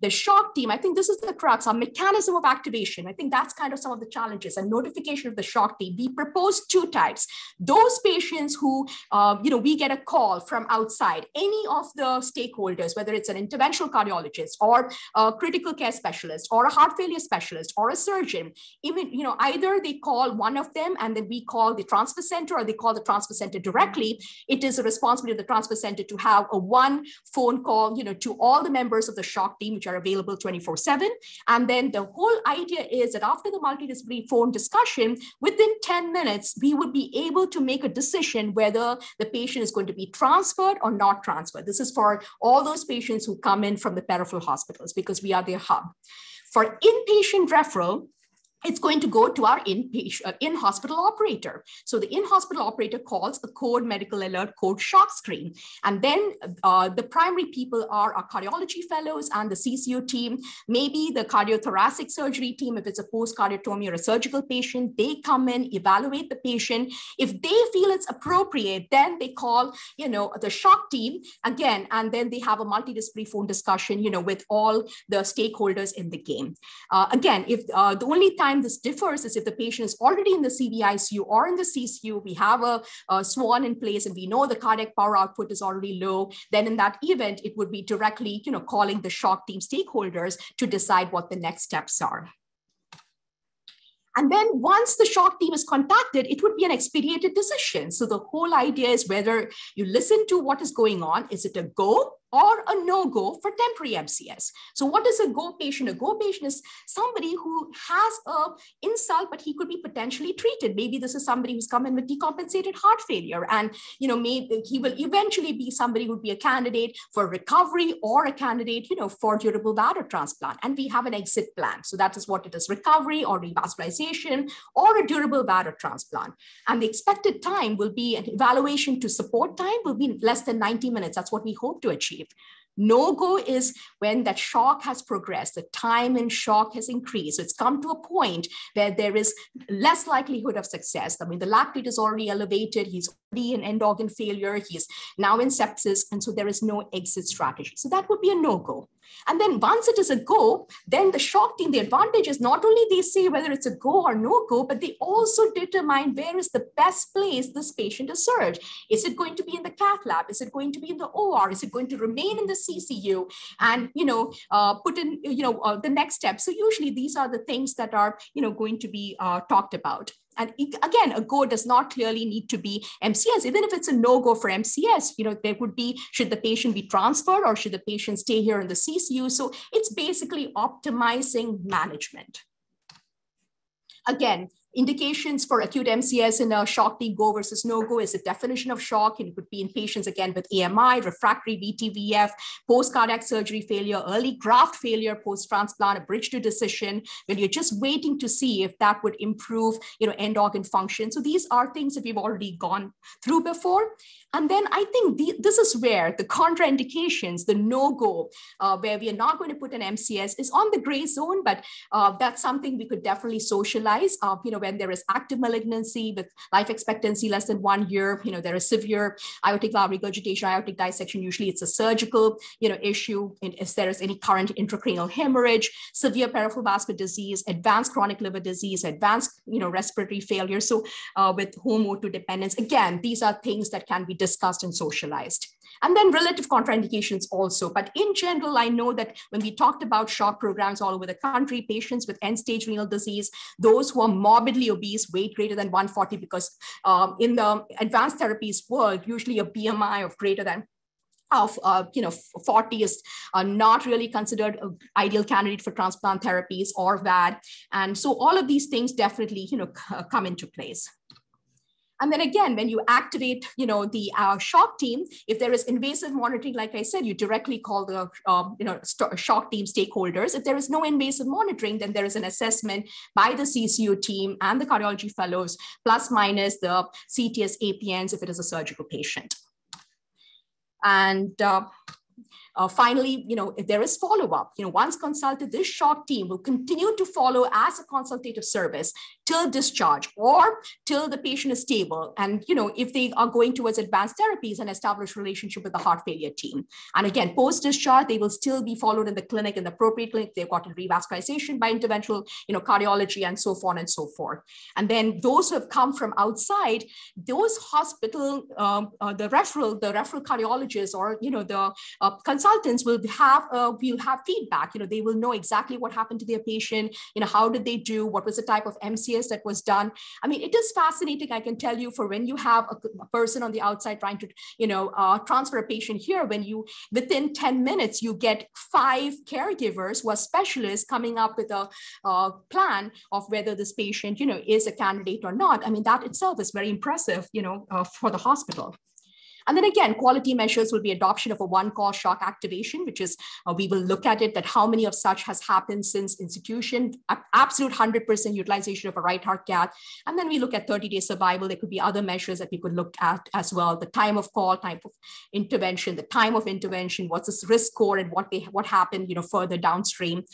The shock team, I think this is the crux, our mechanism of activation. I think that's kind of some of the challenges and notification of the shock team. We propose two types. Those patients who, uh, you know, we get a call from outside, any of the stakeholders, whether it's an interventional cardiologist or a critical care specialist or a heart failure specialist or a surgeon, even, you know, either they call one of them and then we call the transfer center or they call the transfer center directly. It is a responsibility of the transfer center to have a one phone call, you know, to all the members of the shock team, which are available 24 7. And then the whole idea is that after the multidisciplinary phone discussion, within 10 minutes, we would be able to make a decision whether the patient is going to be transferred or not transferred. This is for all those patients who come in from the peripheral hospitals because we are their hub. For inpatient referral, it's going to go to our in-patient, uh, in-hospital operator. So the in-hospital operator calls a code medical alert code shock screen. And then uh, the primary people are our cardiology fellows and the CCU team, maybe the cardiothoracic surgery team, if it's a post-cardiotomy or a surgical patient, they come in, evaluate the patient. If they feel it's appropriate, then they call, you know, the shock team again, and then they have a multidisciplinary phone discussion, you know, with all the stakeholders in the game. Uh, again, if uh, the only time time this differs is if the patient is already in the CVICU or in the CCU, we have a, a SWAN in place and we know the cardiac power output is already low, then in that event, it would be directly you know, calling the shock team stakeholders to decide what the next steps are. And then once the shock team is contacted, it would be an expedited decision. So the whole idea is whether you listen to what is going on. Is it a go or a no-go for temporary MCS. So what is a go patient? A go patient is somebody who has a insult, but he could be potentially treated. Maybe this is somebody who's come in with decompensated heart failure. And you know, maybe he will eventually be somebody who would be a candidate for recovery or a candidate, you know, for durable VAD or transplant. And we have an exit plan. So that is what it is, recovery or revascularization or a durable VAD or transplant. And the expected time will be an evaluation to support time will be less than 90 minutes. That's what we hope to achieve. No go is when that shock has progressed, the time in shock has increased. So it's come to a point where there is less likelihood of success. I mean, the lactate is already elevated. He's already in end organ failure. He's now in sepsis. And so there is no exit strategy. So that would be a no go. And then once it is a go, then the shock team, the advantage is not only they say whether it's a go or no go, but they also determine where is the best place this patient is served. Is it going to be in the cath lab? Is it going to be in the OR? Is it going to remain in the CCU? And, you know, uh, put in, you know, uh, the next step. So usually these are the things that are, you know, going to be uh, talked about. And again, a go does not clearly need to be MCS. Even if it's a no-go for MCS, you know, there would be, should the patient be transferred or should the patient stay here in the CCU? So it's basically optimizing management. Again, Indications for acute MCS in a shock team go versus no go is a definition of shock. And it could be in patients again with AMI, refractory VTVF, post cardiac surgery failure, early graft failure post transplant, a bridge to decision, when you're just waiting to see if that would improve you know, end organ function. So these are things that we've already gone through before. And then I think the, this is where the contraindications, the no-go, uh, where we are not going to put an MCS is on the gray zone, but uh, that's something we could definitely socialize. Uh, you know, when there is active malignancy with life expectancy less than one year, you know, there is severe aortic valve regurgitation, aortic dissection. Usually it's a surgical, you know, issue. If there is any current intracranial hemorrhage, severe peripheral vascular disease, advanced chronic liver disease, advanced, you know, respiratory failure. So uh, with home O2 dependence, again, these are things that can be discussed and socialized. And then relative contraindications also. But in general, I know that when we talked about shock programs all over the country, patients with end stage renal disease, those who are morbidly obese, weight greater than 140, because um, in the advanced therapies world, usually a BMI of greater than of uh, you know 40 is uh, not really considered an ideal candidate for transplant therapies or VAD. And so all of these things definitely you know come into place. And then again, when you activate, you know, the uh, shock team, if there is invasive monitoring, like I said, you directly call the, um, you know, shock team stakeholders. If there is no invasive monitoring, then there is an assessment by the CCU team and the cardiology fellows, plus minus the CTS APNs if it is a surgical patient. And uh, uh, finally, you know, if there is follow-up, you know, once consulted, this shock team will continue to follow as a consultative service till discharge or till the patient is stable. And, you know, if they are going towards advanced therapies and establish relationship with the heart failure team. And again, post-discharge, they will still be followed in the clinic, in the appropriate clinic. They've gotten revascularization by interventional, you know, cardiology and so on and so forth. And then those who have come from outside, those hospital, um, uh, the referral, the referral cardiologists or, you know, the uh, will have uh, will have feedback. You know, they will know exactly what happened to their patient. You know, how did they do? What was the type of MCS that was done? I mean, it is fascinating. I can tell you for when you have a, a person on the outside trying to, you know, uh, transfer a patient here, when you within 10 minutes you get five caregivers who are specialists coming up with a, a plan of whether this patient, you know, is a candidate or not. I mean, that itself is very impressive, you know, uh, for the hospital. And then again, quality measures will be adoption of a one call shock activation, which is uh, we will look at it that how many of such has happened since institution, absolute 100% utilization of a right heart cath. And then we look at 30 day survival. There could be other measures that we could look at as well. The time of call, time of intervention, the time of intervention, what's this risk score and what they what happened, you know, further downstream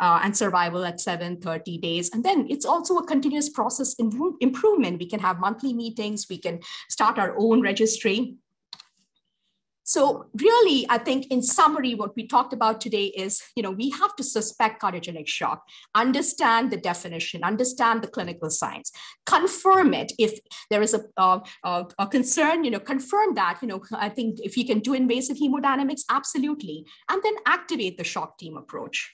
uh, and survival at 7, 30 days. And then it's also a continuous process in improvement. We can have monthly meetings. We can start our own registry so really, I think in summary, what we talked about today is, you know, we have to suspect cardiogenic shock, understand the definition, understand the clinical signs, confirm it. If there is a, a, a concern, you know, confirm that, you know, I think if you can do invasive hemodynamics, absolutely. And then activate the shock team approach.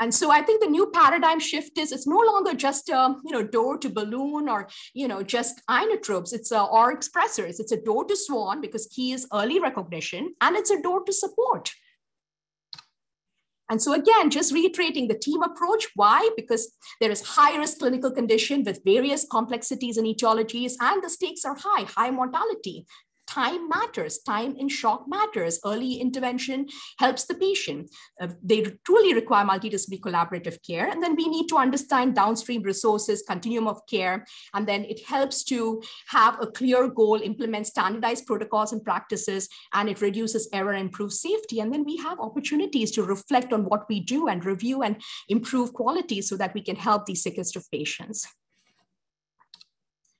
And so I think the new paradigm shift is it's no longer just a you know door to balloon or you know just inotropes. It's uh, a or expressors. It's a door to swan because key is early recognition, and it's a door to support. And so again, just reiterating the team approach. Why? Because there is high risk clinical condition with various complexities and etiologies, and the stakes are high, high mortality time matters. Time in shock matters. Early intervention helps the patient. Uh, they truly require multidisciplinary collaborative care. And then we need to understand downstream resources, continuum of care. And then it helps to have a clear goal, implement standardized protocols and practices, and it reduces error and improves safety. And then we have opportunities to reflect on what we do and review and improve quality so that we can help the sickest of patients.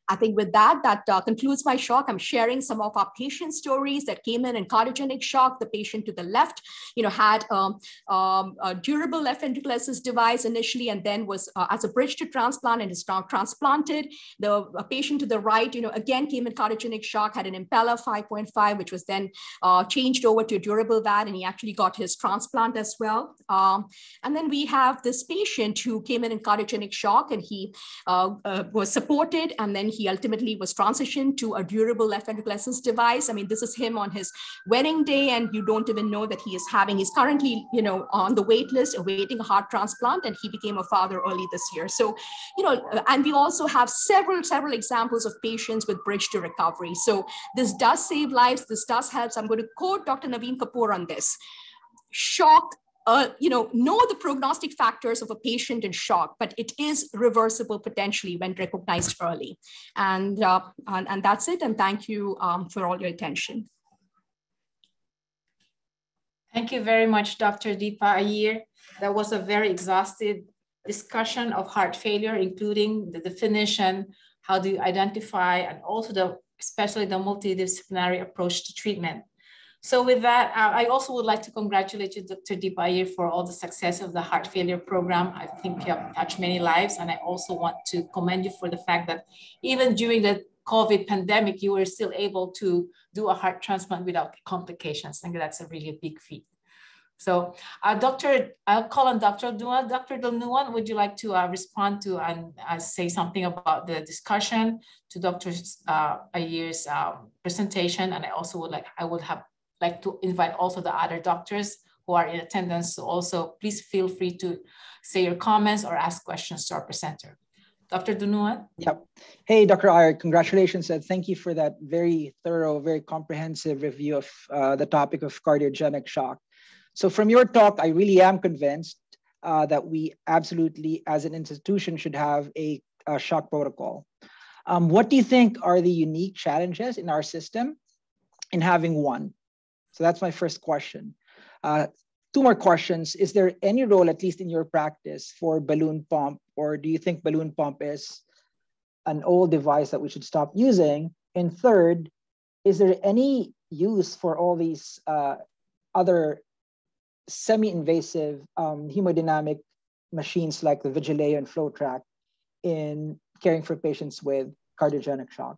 I think with that, that uh, concludes my shock. I'm sharing some of our patient stories that came in in cardiogenic shock. The patient to the left, you know, had um, um, a durable left ventricular assist device initially, and then was uh, as a bridge to transplant and is now transplanted. The patient to the right, you know, again came in cardiogenic shock, had an Impella 5.5, which was then uh, changed over to a durable VAD, and he actually got his transplant as well. Um, and then we have this patient who came in in cardiogenic shock, and he uh, uh, was supported, and then he ultimately was transitioned to a durable left ventricular assist device. I mean, this is him on his wedding day, and you don't even know that he is having, he's currently, you know, on the wait list awaiting a heart transplant, and he became a father early this year. So, you know, and we also have several, several examples of patients with bridge to recovery. So this does save lives, this does help. So I'm going to quote Dr. Navin Kapur on this. Shock uh, you know, know the prognostic factors of a patient in shock, but it is reversible potentially when recognized early. And, uh, and, and, that's it. And thank you um, for all your attention. Thank you very much, Dr. Deepa Iyer. That was a very exhaustive discussion of heart failure, including the definition, how do you identify, and also the especially the multidisciplinary approach to treatment. So with that, uh, I also would like to congratulate you, Dr. Deepa Iyer, for all the success of the heart failure program. I think you have touched many lives. And I also want to commend you for the fact that even during the COVID pandemic, you were still able to do a heart transplant without complications. I think that's a really big feat. So uh, Dr. I'll call on Dr. Dua. Dr. Dalnuan, would you like to uh, respond to and uh, say something about the discussion to Dr. Uh, Iyer's um, presentation? And I also would like, I would have like to invite also the other doctors who are in attendance. So also please feel free to say your comments or ask questions to our presenter. Dr. Dunuan? Yep. Hey, Dr. Iyer, congratulations and thank you for that very thorough, very comprehensive review of uh, the topic of cardiogenic shock. So from your talk, I really am convinced uh, that we absolutely, as an institution, should have a, a shock protocol. Um, what do you think are the unique challenges in our system in having one? So that's my first question. Uh, two more questions. Is there any role, at least in your practice, for balloon pump, or do you think balloon pump is an old device that we should stop using? And third, is there any use for all these uh, other semi-invasive um, hemodynamic machines like the Vigileo and FloTrac in caring for patients with cardiogenic shock?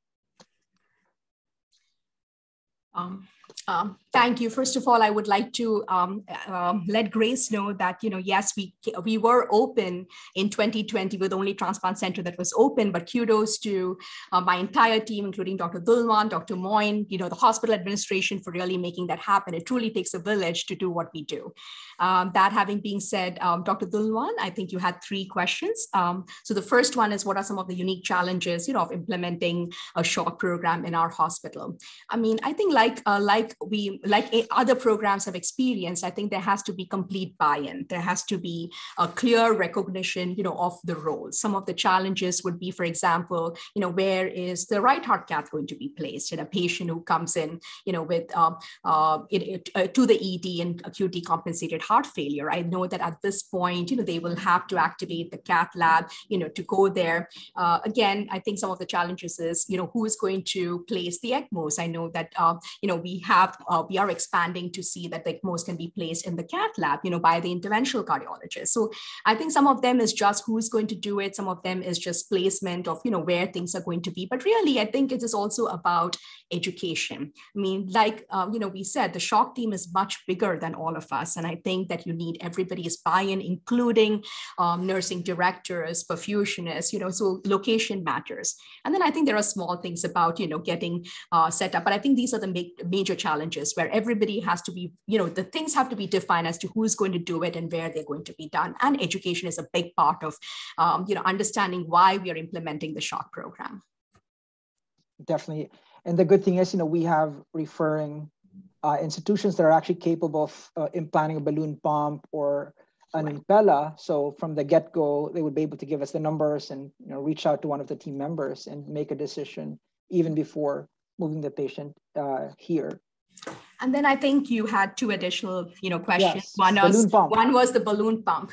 Um, um, thank you. First of all, I would like to um, uh, let Grace know that you know yes, we we were open in 2020 with only transplant center that was open. But kudos to uh, my entire team, including Dr. Dulwan, Dr. Moin, you know the hospital administration for really making that happen. It truly takes a village to do what we do. Um, that having been said, um, Dr. Dulwan, I think you had three questions. Um, so the first one is what are some of the unique challenges you know of implementing a shock program in our hospital? I mean, I think like uh, like we like other programs have experienced i think there has to be complete buy-in. There has to be a clear recognition you know of the role. Some of the challenges would be for example you know where is the right heart cath going to be placed? In a patient who comes in you know with um, uh, it, uh, to the ed and acute decompensated heart failure. I know that at this point you know they will have to activate the cath lab you know to go there. Uh, again i think some of the challenges is you know who is going to place the ecmos i know that uh, you know we have, uh, we are expanding to see that the ECMOs can be placed in the cath lab, you know, by the interventional cardiologist. So I think some of them is just who's going to do it. Some of them is just placement of, you know, where things are going to be. But really, I think it is also about education. I mean, like, uh, you know, we said the shock team is much bigger than all of us. And I think that you need everybody's buy-in, including um, nursing directors, perfusionists, you know, so location matters. And then I think there are small things about, you know, getting uh, set up. But I think these are the ma- major challenges where everybody has to be, you know, the things have to be defined as to who's going to do it and where they're going to be done. And education is a big part of, um, you know, understanding why we are implementing the shock program. Definitely. And the good thing is, you know, we have referring uh, institutions that are actually capable of uh, implanting a balloon pump or an Impella. So from the get-go, they would be able to give us the numbers and you know reach out to one of the team members and make a decision even before moving the patient uh, here. And then I think you had two additional, you know, questions. Yes. One was one was the balloon pump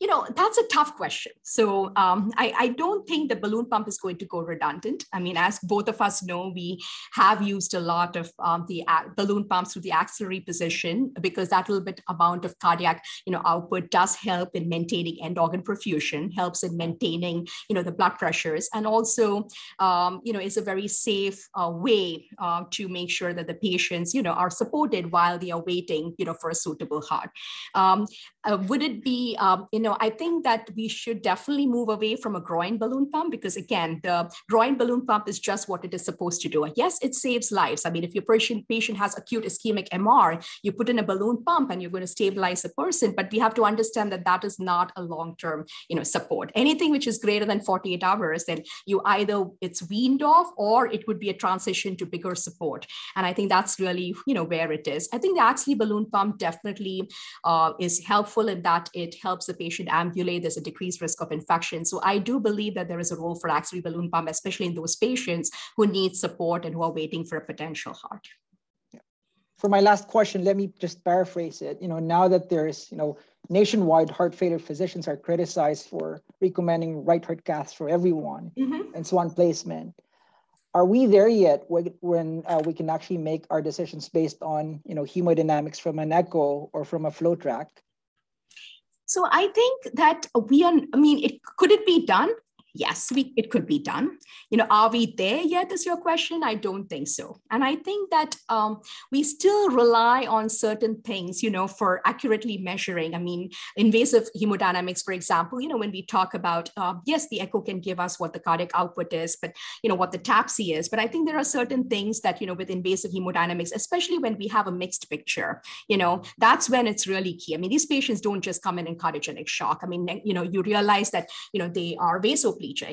you know, that's a tough question. So um, I, I, don't think the balloon pump is going to go redundant. I mean, as both of us know, we have used a lot of um, the balloon pumps through the axillary position because that little bit amount of cardiac, you know, output does help in maintaining end organ perfusion, helps in maintaining, you know, the blood pressures, and also, um, you know, is a very safe uh, way uh, to make sure that the patients, you know, are supported while they are waiting, you know, for a suitable heart. Um, uh, would it be, um, you know, I think that we should definitely move away from a groin balloon pump because again, the groin balloon pump is just what it is supposed to do. Yes, it saves lives. I mean, if your patient, patient has acute ischemic MR, you put in a balloon pump and you're going to stabilize a person, but we have to understand that that is not a long-term, you know, support. Anything which is greater than 48 hours, then you either it's weaned off or it would be a transition to bigger support. And I think that's really, you know, where it is. I think the axillary balloon pump definitely uh, is helpful helpful in that it helps the patient ambulate. There's a decreased risk of infection. So I do believe that there is a role for axillary balloon pump, especially in those patients who need support and who are waiting for a potential heart. For my last question, let me just paraphrase it. You know, now that there's, you know, nationwide heart failure physicians are criticized for recommending right heart caths for everyone mm-hmm. and swan placement are we there yet when uh, we can actually make our decisions based on you know hemodynamics from an echo or from a FloTrac so I think that we are, I mean, it could it be done? Yes, we, it could be done. You know, are we there yet is your question? I don't think so. And I think that um, we still rely on certain things, you know, for accurately measuring. I mean, invasive hemodynamics, for example, you know, when we talk about, uh, yes, the echo can give us what the cardiac output is, but, you know, what the TAPSE is. But I think there are certain things that, you know, with invasive hemodynamics, especially when we have a mixed picture, you know, that's when it's really key. I mean, these patients don't just come in in cardiogenic shock. I mean, you know, you realize that, you know, they are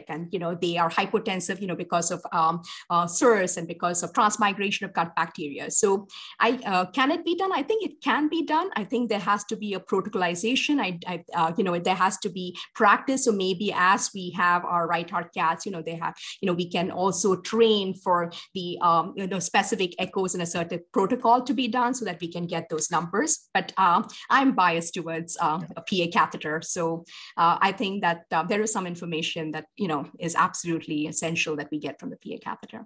and you know they are hypotensive you know because of um, uh, SIRS and because of transmigration of gut bacteria. So I uh, can it be done? I think it can be done. I think there has to be a protocolization. I, I uh, you know there has to be practice. So maybe as we have our right heart caths, you know they have you know we can also train for the um, you know specific echoes in a certain protocol to be done so that we can get those numbers. But uh, I'm biased towards uh, a PA catheter, so uh, I think that there is some information that that you know is absolutely essential that we get from the PA catheter.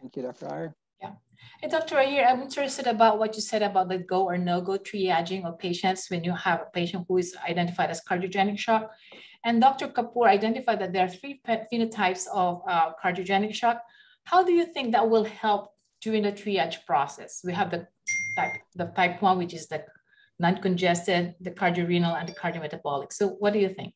Thank you, Dr. Iyer. Yeah. Hey, Dr. Iyer, I'm interested about what you said about the go or no-go triaging of patients when you have a patient who is identified as cardiogenic shock. And Dr. Kapur identified that there are three phenotypes of uh, cardiogenic shock. How do you think that will help during the triage process? We have the type, the type one, which is the non-congested, the cardiorenal, and the cardiometabolic. So what do you think?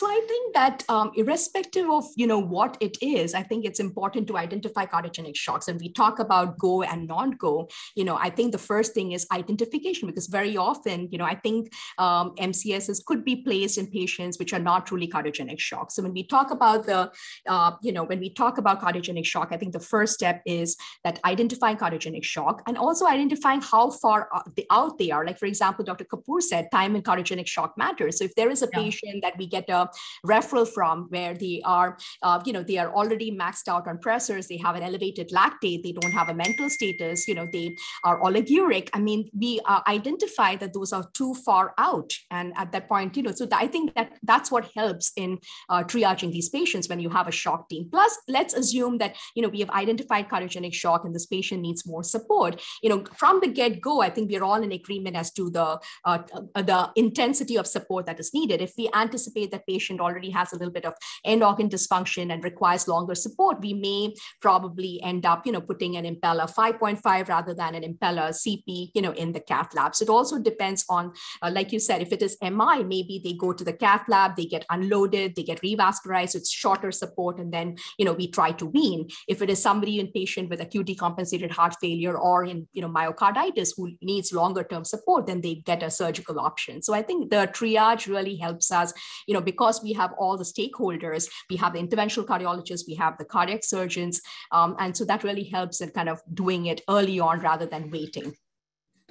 So I think that um, irrespective of you know what it is, I think it's important to identify cardiogenic shocks. And we talk about go and non-go. You know, I think the first thing is identification because very often, you know, I think um, MCSs could be placed in patients which are not truly cardiogenic shocks. So when we talk about the, uh, you know, when we talk about cardiogenic shock, I think the first step is that identifying cardiogenic shock and also identifying how far out they are. Like for example, Dr. Kapur said, time in cardiogenic shock matters. So if there is a yeah. patient that we get a referral from where they are, uh, you know, they are already maxed out on pressors, they have an elevated lactate, they don't have a mental status, you know, they are oliguric. I mean, we uh, identify that those are too far out. And at that point, you know, so I think that that's what helps in uh, triaging these patients when you have a shock team. Plus, let's assume that, you know, we have identified cardiogenic shock and this patient needs more support. You know, from the get-go, I think we're all in agreement as to the, uh, the intensity of support that is needed. If we anticipate that patient already has a little bit of end organ dysfunction and requires longer support, we may probably end up, you know, putting an Impella 5.5 rather than an Impella CP, you know, in the cath lab. So it also depends on, uh, like you said, if it is MI, maybe they go to the cath lab, they get unloaded, they get revascularized, it's shorter support, and then, you know, we try to wean. If it is somebody in patient with acute decompensated heart failure or in, you know, myocarditis who needs longer term support, then they get a surgical option. So I think the triage really helps us, you know, because we have all the stakeholders, we have the interventional cardiologists, we have the cardiac surgeons, um, and so that really helps in kind of doing it early on rather than waiting.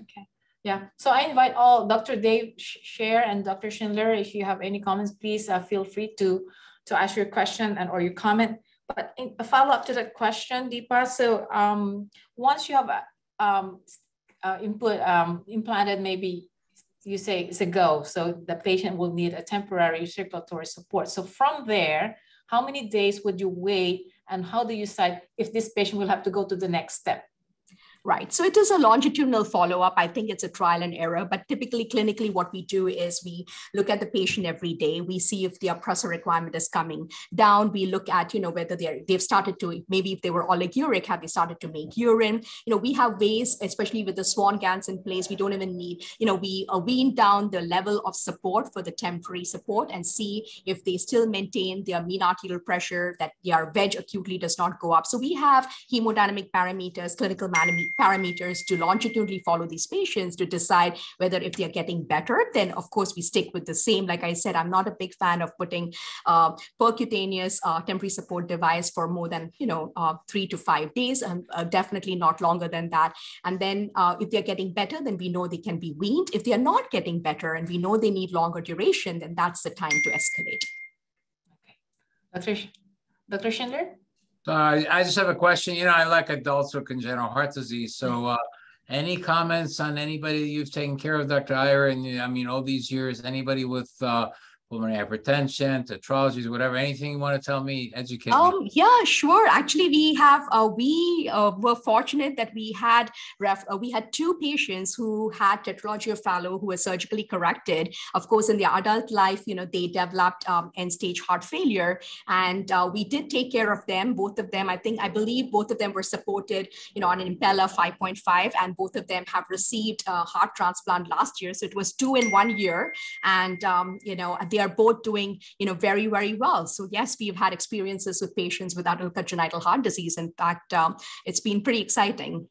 Okay. Yeah, so I invite all Dr. Dave Share and Dr. Schindler, if you have any comments, please uh, feel free to, to ask your question and or your comment. But in, a follow up to that question, Deepa, so um, once you have um, uh, input, um, implanted maybe you say it's a go, so the patient will need a temporary circulatory support. So from there, how many days would you wait and how do you decide if this patient will have to go to the next step? Right. So it is a longitudinal follow up. I think it's a trial and error, but typically clinically, what we do is we look at the patient every day. We see if their pressure requirement is coming down. We look at, you know, whether they're, they've started to, maybe if they were oliguric, have they started to make urine? You know, we have ways, especially with the Swan Ganz in place, we don't even need, you know, we uh, wean down the level of support for the temporary support and see if they still maintain their mean arterial pressure, that their wedge acutely does not go up. So we have hemodynamic parameters, clinical parameters parameters to longitudinally follow these patients to decide whether if they're getting better, then of course we stick with the same. Like I said, I'm not a big fan of putting uh, percutaneous uh, temporary support device for more than, you know, uh, three to five days, and uh, definitely not longer than that. And then uh, if they're getting better, then we know they can be weaned. If they're not getting better and we know they need longer duration, then that's the time to escalate. Okay. Dr. Dr. Schindler? Uh, I just have a question. You know, I like adults with congenital heart disease. So, uh, any comments on anybody you've taken care of, Dr. Iyer? And I mean, all these years, anybody with uh, pulmonary hypertension, tetralogies, whatever, anything you want to tell me, educate um, me. Yeah, sure. Actually, we have, uh, we uh, were fortunate that we had, ref, uh, we had two patients who had tetralogy of Fallot who were surgically corrected. Of course, in their adult life, you know, they developed um, end stage heart failure and uh, we did take care of them, both of them. I think, I believe both of them were supported, you know, on an Impella 5.5 and both of them have received a heart transplant last year. So it was two in one year. And, um, you know, they they are both doing, you know, very, very well. So yes, we've had experiences with patients with adult congenital heart disease. In fact, um, it's been pretty exciting.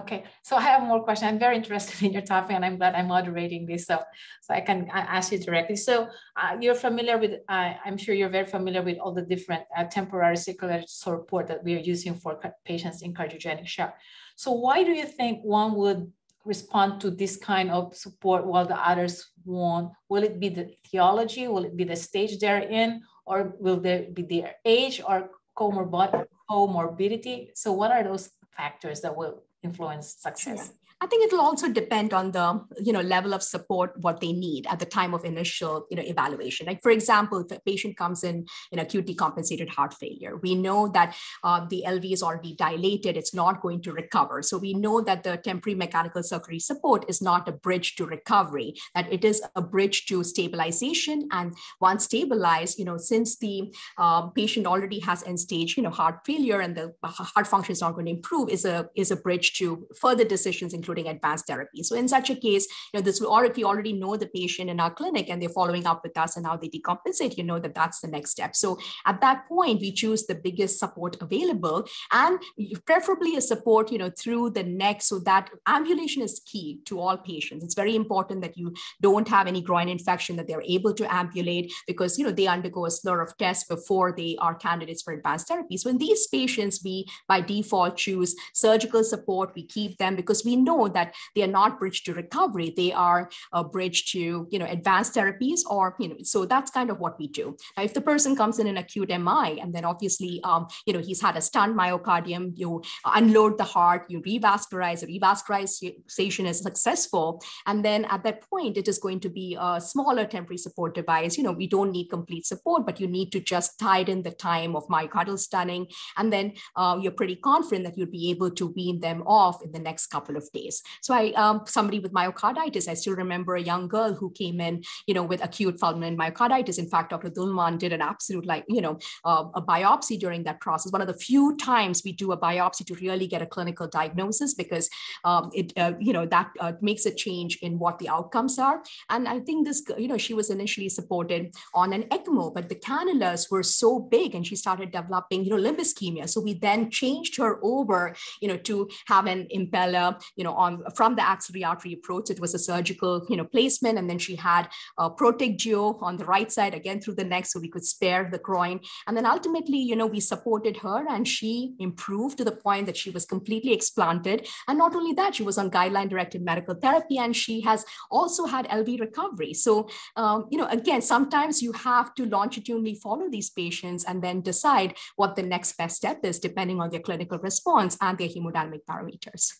Okay, so I have more questions. I'm very interested in your topic and I'm glad I'm moderating this so, so I can ask you directly. So uh, you're familiar with, uh, I'm sure you're very familiar with all the different uh, temporary circulatory support that we are using for patients in cardiogenic shock. So why do you think one would respond to this kind of support while the others won't? Will it be the etiology? Will it be the stage they're in? Or will there be their age or comorbidity? So what are those factors that will influence success? I think it'll also depend on the you know level of support what they need at the time of initial you know evaluation. Like for example, if a patient comes in in acute decompensated heart failure, we know that uh, the LV is already dilated; it's not going to recover. So we know that the temporary mechanical circulatory support is not a bridge to recovery; that it is a bridge to stabilization. And once stabilized, you know, since the um, patient already has end stage you know heart failure and the heart function is not going to improve, is a is a bridge to further decisions, including including advanced therapy. So in such a case, you know, this or if you already know the patient in our clinic and they're following up with us and how they decompensate, you know that that's the next step. So at that point, we choose the biggest support available and preferably a support, you know, through the neck so that ambulation is key to all patients. It's very important that you don't have any groin infection, that they're able to ambulate because, you know, they undergo a slur of tests before they are candidates for advanced therapy. So in these patients, we by default choose surgical support, we keep them because we know that they are not bridge to recovery. They are a bridge to, you know, advanced therapies or, you know, so that's kind of what we do. Now, if the person comes in an acute MI and then obviously, um, you know, he's had a stunned myocardium, you unload the heart, you revascularize, revascularization is successful. And then at that point, it is going to be a smaller temporary support device. You know, we don't need complete support, but you need to just tighten the time of myocardial stunning. And then uh, you're pretty confident that you'll be able to wean them off in the next couple of days. So I, um, somebody with myocarditis, I still remember a young girl who came in, you know, with acute fulminant myocarditis. In fact, Dr. Dulman did an absolute like, you know, uh, a biopsy during that process. One of the few times we do a biopsy to really get a clinical diagnosis because um, it, uh, you know, that uh, makes a change in what the outcomes are. And I think this, you know, she was initially supported on an ECMO, but the cannulas were so big and she started developing, you know, limb ischemia. So we then changed her over, you know, to have an Impella, you know, on from the axillary artery approach. It was a surgical, you know, placement. And then she had ProtekDuo on the right side, again through the neck, so we could spare the groin. And then ultimately, you know, we supported her and she improved to the point that she was completely explanted. And not only that, she was on guideline directed medical therapy and she has also had LV recovery. So, um, you know, again, sometimes you have to longitudinally follow these patients and then decide what the next best step is depending on their clinical response and their hemodynamic parameters.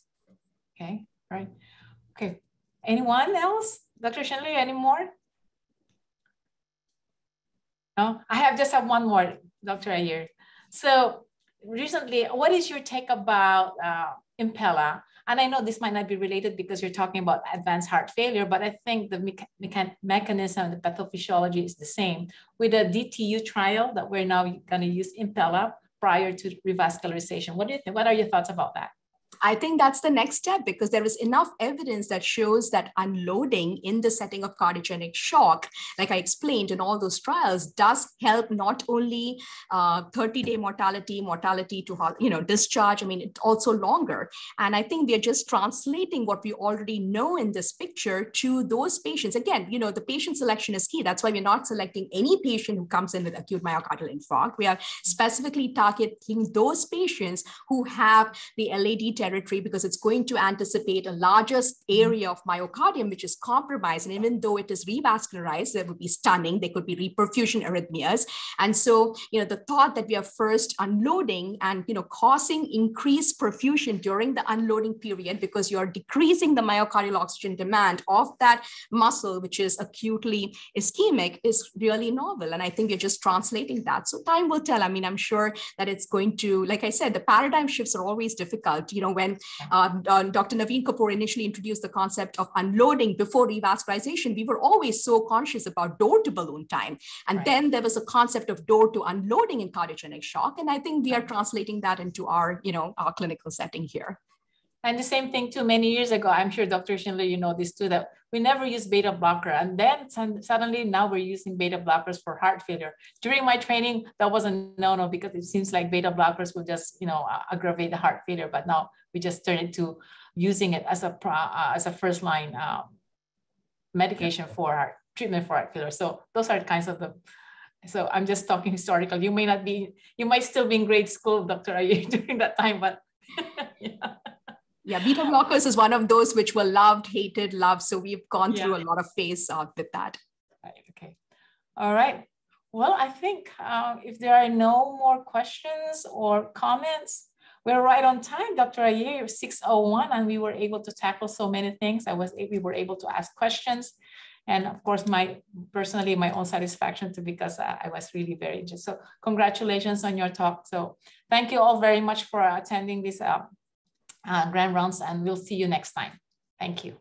Okay, right. Okay. Anyone else? Dr. Shanley, any more? No, I have just have one more, Dr. Iyer. So recently, what is your take about uh, Impella? And I know this might not be related because you're talking about advanced heart failure, but I think the mecha mechanism, the pathophysiology is the same. With the DTU trial that we're now going to use Impella prior to revascularization. What do you think? What are your thoughts about that? I think that's the next step because there is enough evidence that shows that unloading in the setting of cardiogenic shock, like I explained in all those trials, does help not only 30-day uh, mortality, mortality to you know discharge. I mean, also longer. And I think we are just translating what we already know in this picture to those patients. Again, you know, the patient selection is key. That's why we're not selecting any patient who comes in with acute myocardial infarct. We are specifically targeting those patients who have the LAD territory because it's going to anticipate a larger mm-hmm. area of myocardium, which is compromised. And even though it is revascularized, there would be stunning, there could be reperfusion arrhythmias. And so, you know, the thought that we are first unloading and, you know, causing increased perfusion during the unloading period because you're decreasing the myocardial oxygen demand of that muscle, which is acutely ischemic, is really novel. And I think you're just translating that. So time will tell. I mean, I'm sure that it's going to, like I said, the paradigm shifts are always difficult. You know, when um, uh, Dr. Navin Kapur initially introduced the concept of unloading before revascularization, we were always so conscious about door to balloon time. And right. then there was a concept of door to unloading in cardiogenic shock. And I think we are translating that into our, you know, our clinical setting here. And the same thing too, many years ago, I'm sure Dr. Schindler, you know this too, that we never used beta blocker. And then suddenly now we're using beta blockers for heart failure. During my training, that wasn't no-no because it seems like beta blockers will just, you know, aggravate the heart failure. But now we just turned to using it as a, uh, as a first line um, medication for heart treatment for heart failure. So those are kinds of the so I'm just talking historical. You may not be, you might still be in grade school, Dr. Iyer, during that time, but yeah. Yeah, beta blockers is one of those which were loved, hated, loved. So we've gone through a lot of phase uh, with that. Right, okay. All right. Well, I think uh, if there are no more questions or comments, we're right on time, Dr. Iyer, 601, and we were able to tackle so many things. I was, we were able to ask questions. And of course, my personally, my own satisfaction too, because I, I was really very interested. So congratulations on your talk. So thank you all very much for attending this uh, uh, grand rounds and we'll see you next time. Thank you.